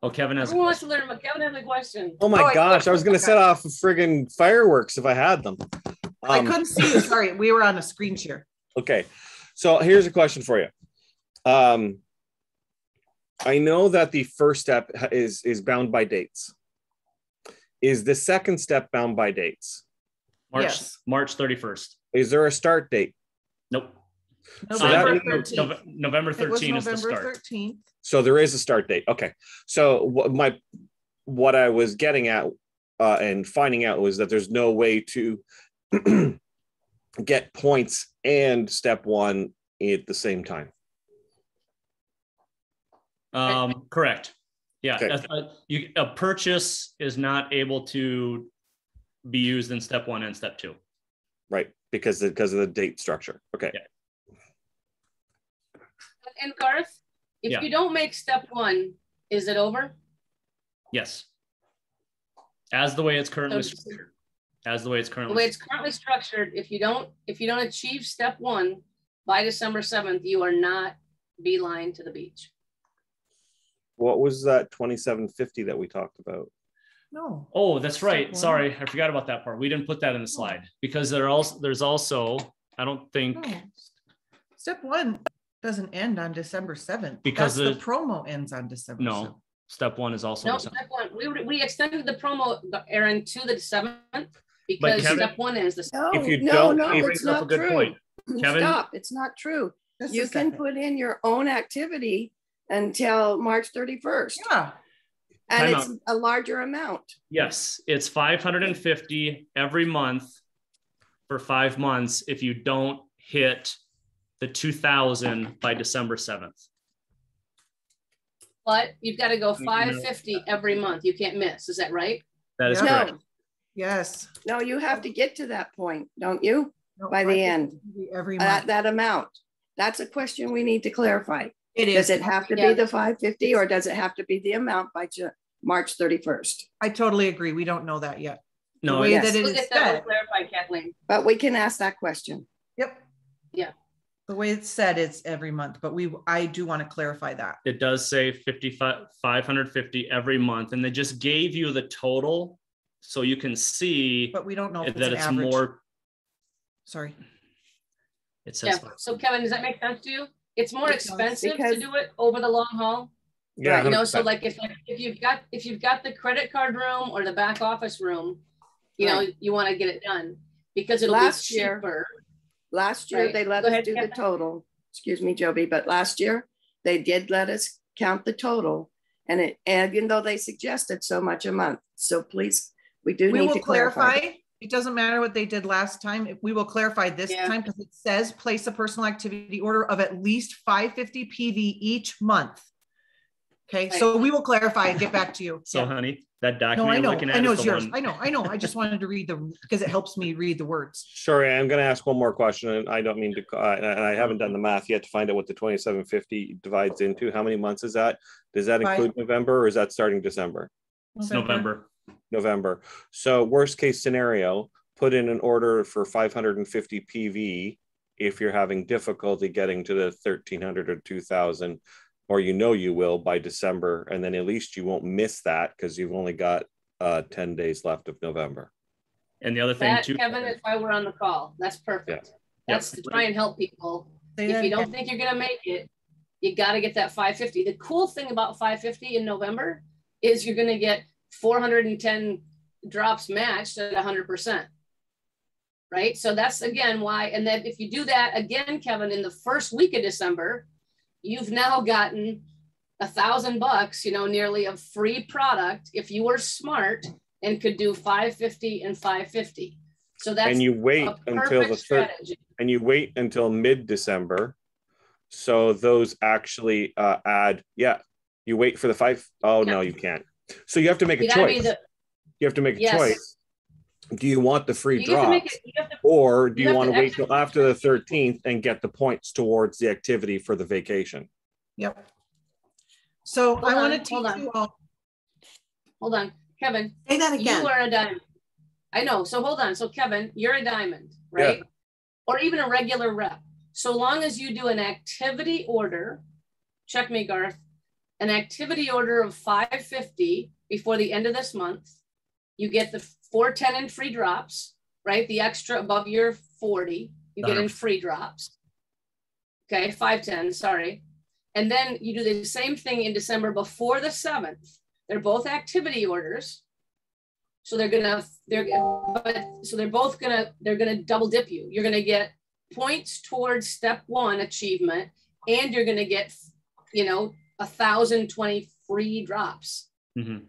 Oh, Kevin has. a Everyone wants to question. learn, but Kevin has a question. Oh my Oh, gosh, I was gonna set off friggin' fireworks if I had them. I Um, couldn't see you. Sorry, we were on a screen share. Okay, so here's a question for you. Um, I know that the first step is is bound by dates. Is the second step bound by dates? March Yes. March 31st. Is there a start date? Nope. November that- 13th. Nov- November It was 13 is the start. 13th. So there is a start date. Okay. So what my what I was getting at uh, and finding out was that there's no way to get points and step one at the same time. Um, correct. Yeah. Okay. a- a- you, a purchase is not able to be used in step one and step two. Right. Because because of the date structure. Okay. Yeah. And Garth, if Yeah. you don't make step one, is it over? Yes. As the way it's currently So- structured. As the way it's currently The way it's currently structured, if you don't, if you don't achieve step one by December seventh, you are not beeline to the beach. What was that 2750 that we talked about? No. Oh, that's right. Sorry, I forgot about that part. We didn't put that in the slide because there also there's also I don't think no. Step one doesn't end on December 7th. Because the the- promo ends on December no 7th. step one is also No, December. step one, we, we extended the promo, Erin, to the seventh because Kevin- step one is the. No, If you no, don't- no, if- it's brings up a not good true. point. Kevin? Stop, it's not true. Just You can put in your own activity until March thirty-first. Yeah. And Time it's a larger amount. Yes, it's 550 every month for five months if you don't hit the 2000 by December 7th. But you've got to go Mm-hmm. five fifty every month. You can't miss. Is that right? That is Yeah. correct. No, Yes. no, you have to get to that point, don't you? No, By the I think end. it should be Every That, month. that amount. That's a question we need to clarify. It Does it have to Yeah. be the five fifty or does it have to be the amount by Ju- March thirty-first? I totally agree. We don't know that yet. No, The way yes. that it We'll is get that one said. clarified, Kathleen. But we can ask that question. Yep. Yeah. The way it's said, it's every month, but we, I do want to clarify that. it does say 55 550 every month and they just gave you the total so you can see But we don't know if it's that an it's average. more Sorry. it Yeah. says So Kevin, does that make sense to you? It's more It does, expensive to because- do it over the long haul. Yeah. You know, so 100%. like if like if you've got if you've got the credit card room or the back office room, you know, you want to get it done because it'll Last be year- cheaper. Last year, Right. they let Go us ahead, do the total. Excuse me, Joby, but last year, they did let us count the total. And it, and even though they suggested so much a month, so please, we do We need will to clarify. clarify. It doesn't matter what they did last time. If We will clarify this Yeah. time because it says place a personal activity order of at least five fifty PV each month. Okay, so we will clarify and get back to you. so Yeah. honey that document No, document I know, looking I know it's yours. one I know, I know. I just wanted to read the, because it helps me read the words. Sure, I'm going to ask one more question, and I don't mean to, uh, and I haven't done the math yet to find out what the 2750 divides into. How many months is that? Does that Five. include November or is that starting December? it's november November. So worst case scenario, put in an order for 550 PV if you're having difficulty getting to the 1300 or 2000, or you know you will by December, and then at least you won't miss that because you've only got uh, 10 days left of November. and the other thing That too Kevin is why we're on the call. That's perfect. Yeah. That's to try and help people. Say If you don't again. think you're gonna make it, you gotta get that five fifty. The cool thing about five fifty in November is you're gonna get four hundred and ten drops matched at hundred percent. Right? So that's again why, and then if you do that again, Kevin, in the first week of December, you've now gotten a thousand bucks, you know, nearly of free product if you were smart and could do five fifty and five fifty. So that's And you wait a until the third, and you wait until mid-December. So those actually uh, add, yeah, you wait for the five. Oh, no, you can't. So you have to make a You gotta choice. the, You have to make a Yes. choice. Do you want the free you have to make drops? it, you have to Or do you you want to to wait actually- till after the thirteenth and get the points towards the activity for the vacation? Yep. So Hold I on, want to teach hold on. you all. Hold on, Kevin, Say that again. you are a diamond. I know. So hold on. So Kevin, you're a diamond, right? Or even a regular rep. So long as you do an activity order, check me, Garth. an activity order of 550 before the end of this month, you get the 410 in free drops, right? The extra above your 40, you get in free drops. Okay, 510, sorry. And then you do the same thing in December before the 7th. They're both activity orders. So they're gonna, they're, but so they're both gonna, they're gonna double dip you. You're gonna get points towards step one achievement, and you're gonna get, you know, a thousand twenty free drops. Mhm.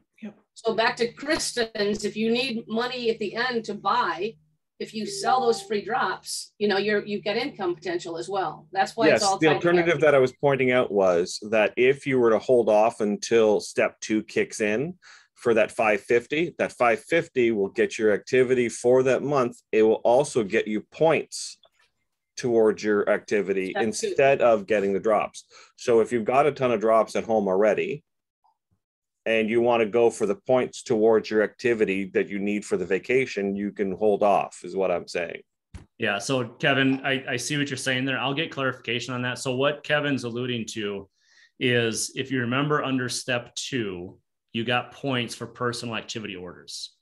So back to Kristen's, if you need money at the end to buy, if you sell those free drops, you know, you're you get income potential as well. That's why it's Yes, all the alternative that I was pointing out was that if you were to hold off until step two kicks in for that 550, that 550 will get your activity for that month. It will also get you points towards your activity instead of getting the drops. So if you've got a ton of drops at home already and you want to go for the points towards your activity that you need for the vacation, you can hold off, is what I'm saying. Yeah. So Kevin, I, I see what you're saying there. I'll get clarification on that. So what Kevin's alluding to is if you remember under step two, you got points for personal activity orders.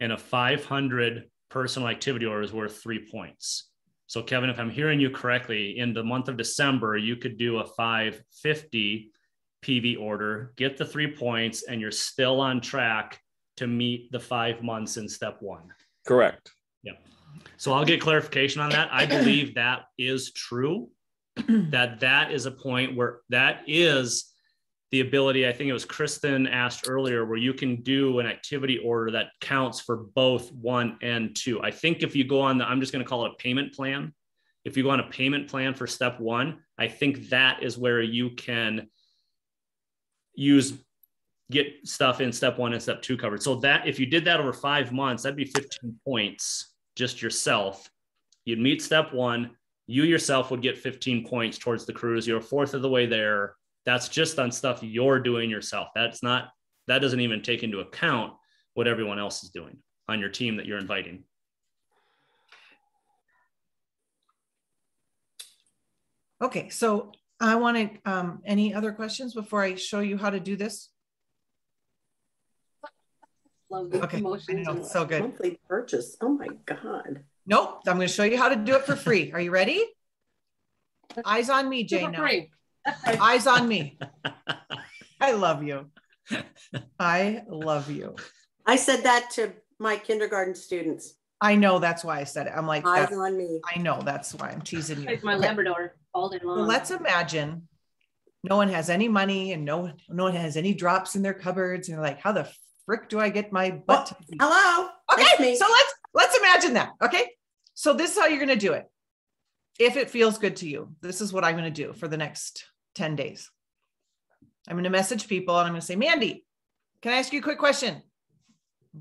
And a 500 personal activity order is worth three points. So Kevin, if I'm hearing you correctly, in the month of December, you could do a 550 PV order, get the three points, and you're still on track to meet the five months in step one. Correct. Yeah. So I'll get clarification on that. I believe that is true. that that is a point where that is the ability. I think it was Kristen asked earlier, where you can do an activity order that counts for both one and two. I think if you go on the, I'm just going to call it a payment plan. If you go on a payment plan for step one, I think that is where you can use get stuff in step one and step two covered. So that if you did that over five months, that'd be 15 points just yourself. You'd meet step one. You yourself would get 15 points towards the cruise. You're a fourth of the way there. That's just on stuff you're doing yourself. That's not, that doesn't even take into account what everyone else is doing on your team that you're inviting. Okay, so I want to, um, any other questions before I show you how to do this? Love the Okay, promotions know, so good. Monthly purchase. Oh my God. Nope, I'm going to show you how to do it for free. Are you ready? Eyes on me, Super Jane. now. free. Eyes on me. I love you. I love you. I said that to my kindergarten students. I know that's why I said it. I'm like, Eyes on me. I know that's why I'm teasing you. It's my Okay. Labrador all day So long. let's imagine no one has any money and no no one has any drops in their cupboards and you're like, how the frick do I get my butt? to? Hello. Okay, me. so let's let's imagine that. Okay, so this is how you're going to do it. If it feels good to you, this is what I'm going to do for the next ten days. I'm going to message people and I'm going to say, Mandy, can I ask you a quick question?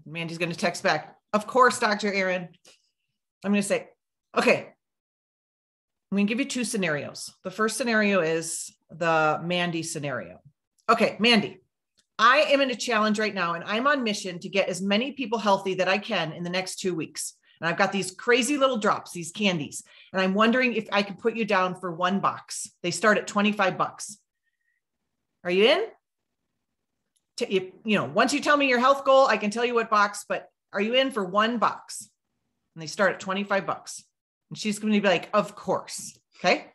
Mandy's going to text back. Of course, Dr. Erin. I'm going to say, okay. I'm going to give you two scenarios. The first scenario is the Mandy scenario. Okay, Mandy, I am in a challenge right now and I'm on mission to get as many people healthy that I can in the next two weeks. And I've got these crazy little drops, these candies. And I'm wondering if I can put you down for one box. They start at 25 bucks. Are you in? To, you know, once you tell me your health goal, I can tell you what box, but are you in for one box? And they start at 25 bucks. And she's going to be like, of course. Okay.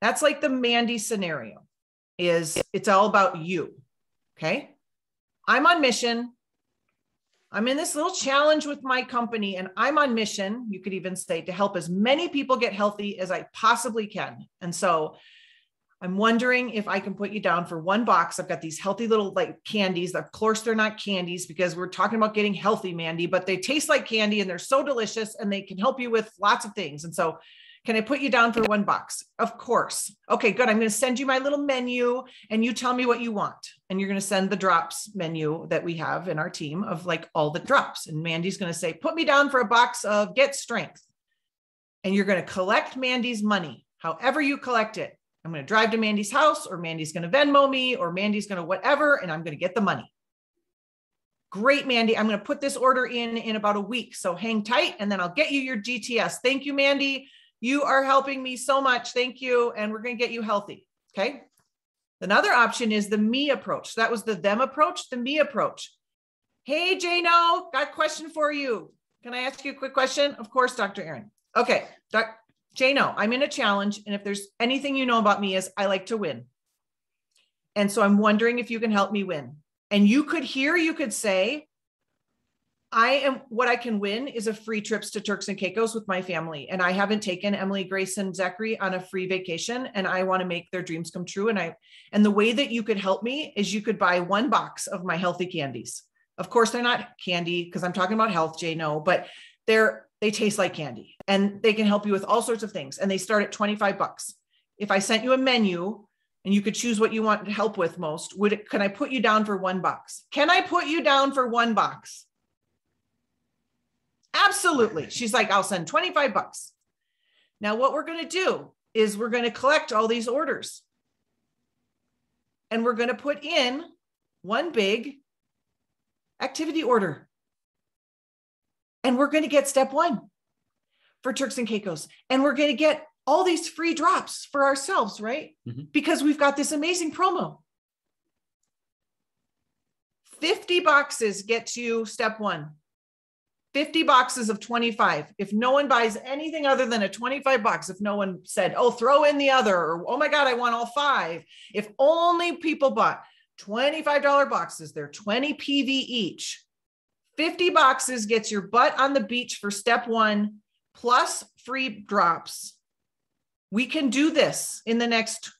That's like the Mandy scenario is it's all about you. Okay. I'm on mission. I'm in this little challenge with my company and I'm on mission, you could even say, to help as many people get healthy as I possibly can. And so I'm wondering if I can put you down for one box. I've got these healthy little like candies. Of course, they're not candies because we're talking about getting healthy, Mandy, but they taste like candy and they're so delicious and they can help you with lots of things. And so can I put you down for one box? Of course. Okay, good. I'm going to send you my little menu and you tell me what you want. And you're going to send the drops menu that we have in our team of like all the drops. And Mandy's going to say, put me down for a box of get strength. And you're going to collect Mandy's money, however you collect it. I'm going to drive to Mandy's house or Mandy's going to Venmo me or Mandy's going to whatever, and I'm going to get the money. Great, Mandy. I'm going to put this order in in about a week. So hang tight and then I'll get you your GTS. Thank you, Mandy. You are helping me so much. Thank you. And we're going to get you healthy. Okay. Another option is the me approach. That was the them approach, the me approach. Hey, Jano, got a question for you. Can I ask you a quick question? Of course, Dr. Erin. Okay, Doc, Jano, I'm in a challenge. And if there's anything you know about me is I like to win. And so I'm wondering if you can help me win. And you could hear, you could say, I am what I can win is a free trips to Turks and Caicos with my family. And I haven't taken Emily, Grace, and Zachary on a free vacation. And I want to make their dreams come true. And I and the way that you could help me is you could buy one box of my healthy candies. Of course, they're not candy because I'm talking about health, Jay. No, but they're they taste like candy and they can help you with all sorts of things. And they start at 25 bucks. If I sent you a menu and you could choose what you want to help with most, would it can I put you down for one box? Can I put you down for one box? Absolutely. She's like, I'll send 25 bucks. Now, what we're going to do is we're going to collect all these orders and we're going to put in one big activity order. And we're going to get step one for Turks and Caicos. And we're going to get all these free drops for ourselves, right? Mhm. Because we've got this amazing promo. 50 boxes get you step one. 50 boxes of 25. If no one buys anything other than a 25 bucks, if no one said, oh, throw in the other, or oh my God, I want all five. If only people bought $25 boxes, they're 20 PV each. 50 boxes gets your butt on the beach for step one, plus free drops. We can do this in the next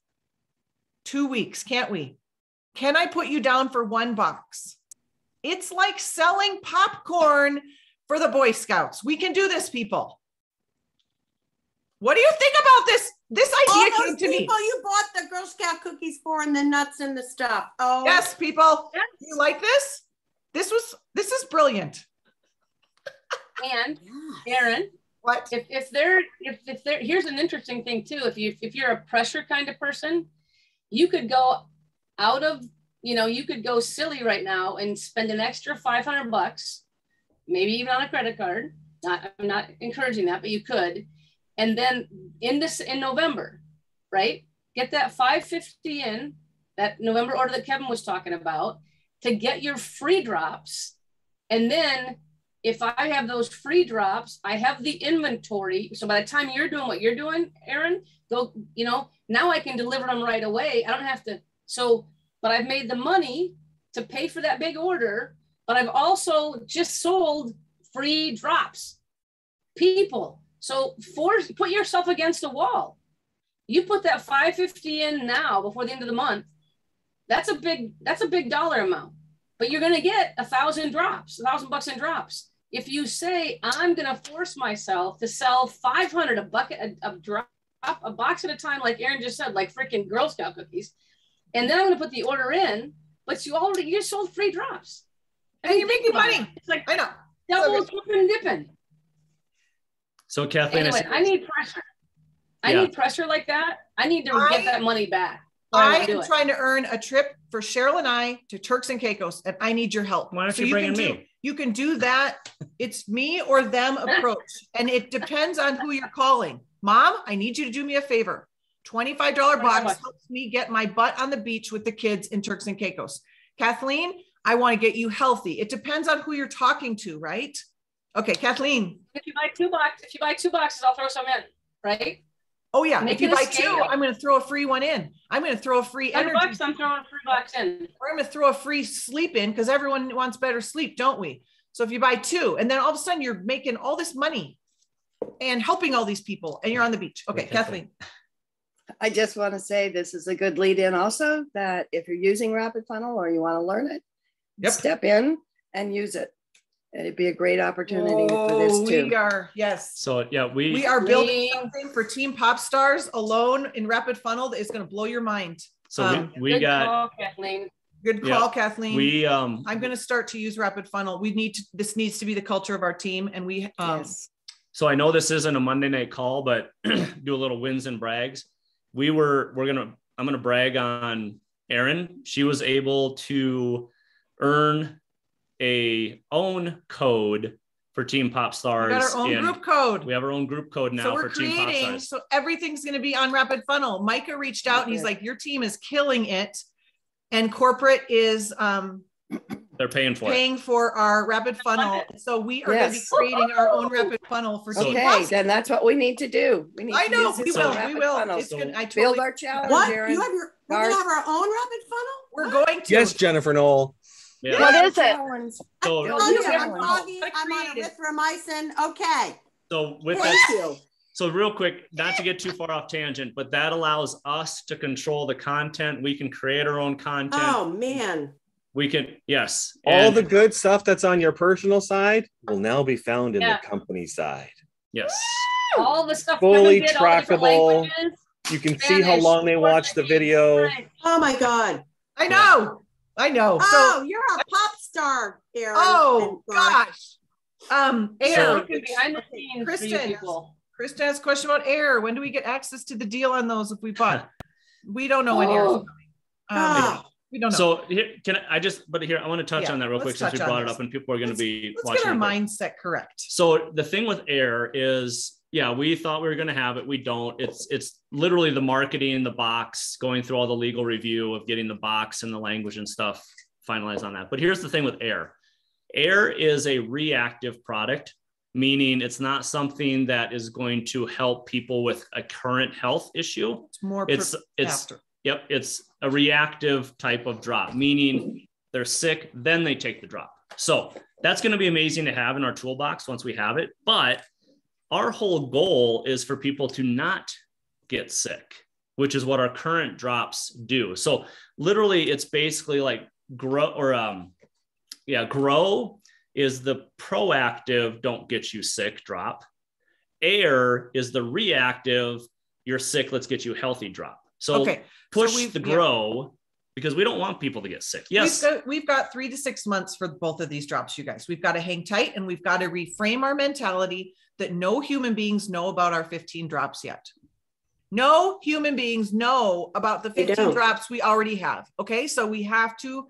two weeks, can't we? Can I put you down for one box? It's like selling popcorn for the Boy Scouts. We can do this, people. What do you think about this? This All idea those came to me. people you bought the Girl Scout cookies for and the nuts and the stuff. Oh, Yes, people. You like this? This was this is brilliant. And Erin, What? if if they're if if they're here's an interesting thing too. If you if you're a pressure kind of person, you could go out of you know you could go silly right now and spend an extra 500 bucks, maybe even on a credit card. Not I'm not encouraging that, but you could, and then in this in November, right? Get that 550 in that November order that Kevin was talking about to get your free drops, and then if I have those free drops, I have the inventory. So by the time you're doing what you're doing, Erin, go, you know, now I can deliver them right away. I don't have to. So, but I've made the money to pay for that big order, but I've also just sold free drops. People. So force put yourself against the wall. You put that 550 in now before the end of the month. That's a big, that's a big dollar amount but you're going to get a thousand drops, a thousand bucks in drops. If you say, I'm going to force myself to sell 500 a bucket, a, a drop, a box at a time, like Erin just said, like freaking Girl Scout cookies, and then I'm going to put the order in, but you already, you just sold free drops. And you're making money. It's like I know. double, Okay. flipping, dipping. So Kathleen, I Anyway, see- I need pressure. I Yeah. need pressure like that. I need to I- get that money back. Or I am trying to earn a trip for Cheryl and I to Turks and Caicos, and I need your help. Why don't So you bring can in do, me? You can do that. It's me or them approach, and it depends on who you're calling. Mom, I need you to do me a favor. $25 box bucks. helps me get my butt on the beach with the kids in Turks and Caicos. Kathleen, I want to get you healthy. It depends on who you're talking to, right? Okay, Kathleen. If you buy two boxes, if you buy two boxes, I'll throw some in, right? Oh yeah, Make if you it a buy two. I'm going to throw a free one in. I'm going to throw a free energy bucks, I'm throwing three bucks in. we're going to throw a free sleep in because everyone wants better sleep, don't we? So if you buy two, and then all of a sudden you're making all this money and helping all these people, and you're on the beach. Okay, Okay. Kathleen. I just want to say this is a good lead in also that if you're using Rapid Funnel or you want to learn it, Yep. step in and use it. It'd be a great opportunity for Oh, this too. we are yes. so yeah, we, We are building We- something for Team Pop Stars alone in Rapid Funnel that is going to blow your mind. so um, we, we Good got call, Kathleen. Good Yeah, call, Kathleen. we um I'm going to start to use Rapid Funnel. We need to. This needs to be the culture of our team, and we. Um, Yes. so I know this isn't a Monday night call, but do a little wins and brags. We were we're gonna I'm gonna brag on Erin. She was able to earn a own code for Team Pop We Stars. got our own and group code. We have our own group code now so we're for Team Pop creating, Stars. so everything's going to be on Rapid Funnel. Micah reached out and he's like, your team is killing it. And corporate is um, They're paying for it. paying for our Rapid Funnel. So we are going to be creating our own Rapid Funnel for Team Pop. Okay, Pop then that's what we need to do. We need I know use we will. We will. funnel. It's So good. I Build totally. our challenge, What? Erin. You have your, we're gonna have our own rapid funnel? We're going to. Yes, Jennifer Knoll. Yeah. What is it? So, Build I'm challenge. foggy, I'm on create erythromycin, okay. so with Thank that, you. so real quick, not to get too far off tangent, but that allows us to control the content. We can create our own content. Oh, man. We can, yes. All And- the good stuff that's on your personal side will now be found in Yeah. the company side. yes. All the stuff Fully did, all the different trackable. You can see how long they watched the video. Oh, my God. I know. I know. So, Oh, you're a pop star, Erin. oh gosh. Um, air. Looking behind the scenes for Kristen. people. Krista has a question about air. When do we get access to the deal on those if we bought? We don't know when air is Oh. coming. Um, Ah. we don't know. So here, can I, I just, but here, I want to touch Yeah, on that real quick let's since we touch on brought it up and people are going to be Let's watching. get our mindset correct. So the thing with air is, yeah, we thought we were going to have it. We don't. It's it's literally the marketing, the box, going through all the legal review of getting the box and the language and stuff finalized on that. But here's the thing with air. Air is a reactive product, meaning it's not something that is going to help people with a current health issue. It's more It's it's after. Yep, it's a reactive type of drop, meaning they're sick, then they take the drop. So that's going to be amazing to have in our toolbox once we have it. But our whole goal is for people to not get sick, which is what our current drops do. So literally, it's basically like grow or um, yeah, grow is the proactive don't get you sick drop. Air is the reactive you're sick, let's get you healthy drop. So Okay. push we've- the yeah. grow because we don't want people to get sick. Yes. We've got, we've got three to six months for both of these drops, you guys. We've got to hang tight and we've got to reframe our mentality that no human beings know about our 15 drops yet. No human beings know about the 15 drops we already have. Okay. So we have to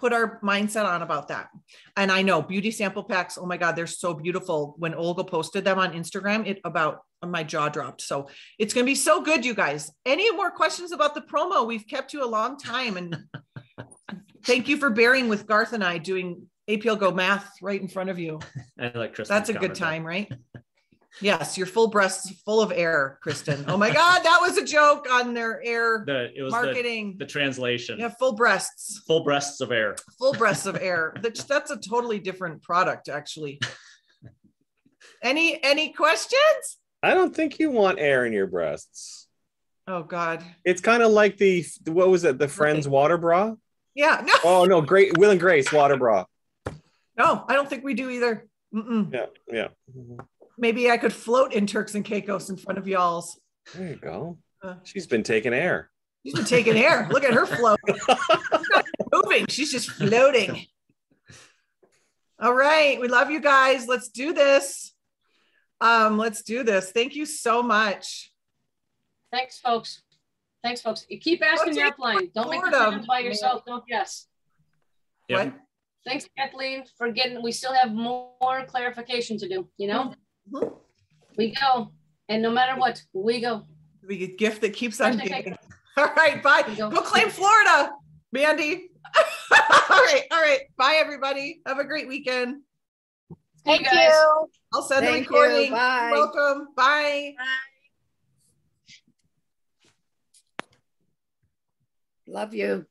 put our mindset on about that. And I know beauty sample packs, oh my God, they're so beautiful. When Olga posted them on Instagram, it about my jaw dropped. So it's going to be so good, you guys. Any more questions about the promo? We've kept you a long time and thank you for bearing with Garth and I doing APL Go math right in front of you. I like Kristen's That's a good comment there. time, right? Yes, your full breasts full of air, Kristen. Oh my God, that was a joke on their air The, it was marketing. the translation. yeah, full breasts, Full breasts of air. full breasts of air. That's that's a totally different product, actually. Any any questions? I don't think you want air in your breasts. Oh God, It's kind of like the what was it? The Friends water bra? yeah, no, Oh no, great Will and Grace water bra. no, I don't think we do either. Mm-mm. Yeah, yeah. Maybe I could float in Turks and Caicos in front of y'all's. There you go. Uh. She's been taking air. She's been taking air. Look at her float. Moving. She's just floating. All right. We love you guys. Let's do this. Um, let's do this. Thank you so much. Thanks, folks. Thanks, folks. You keep asking Go your upline. Don't make Florida. decisions by yourself. Don't guess. Yep. What? Thanks, Kathleen, for getting, we still have more clarification to do, you know? Mhm. We go. And no matter what, we go. The gift that keeps on giving. All right. Bye. We go. Go claim Florida, Mandy. all right. All right. Bye, everybody. Have a great weekend. See you Thank guys. you. I'll send the Thank you. recording. Bye. Welcome. Bye. Love you.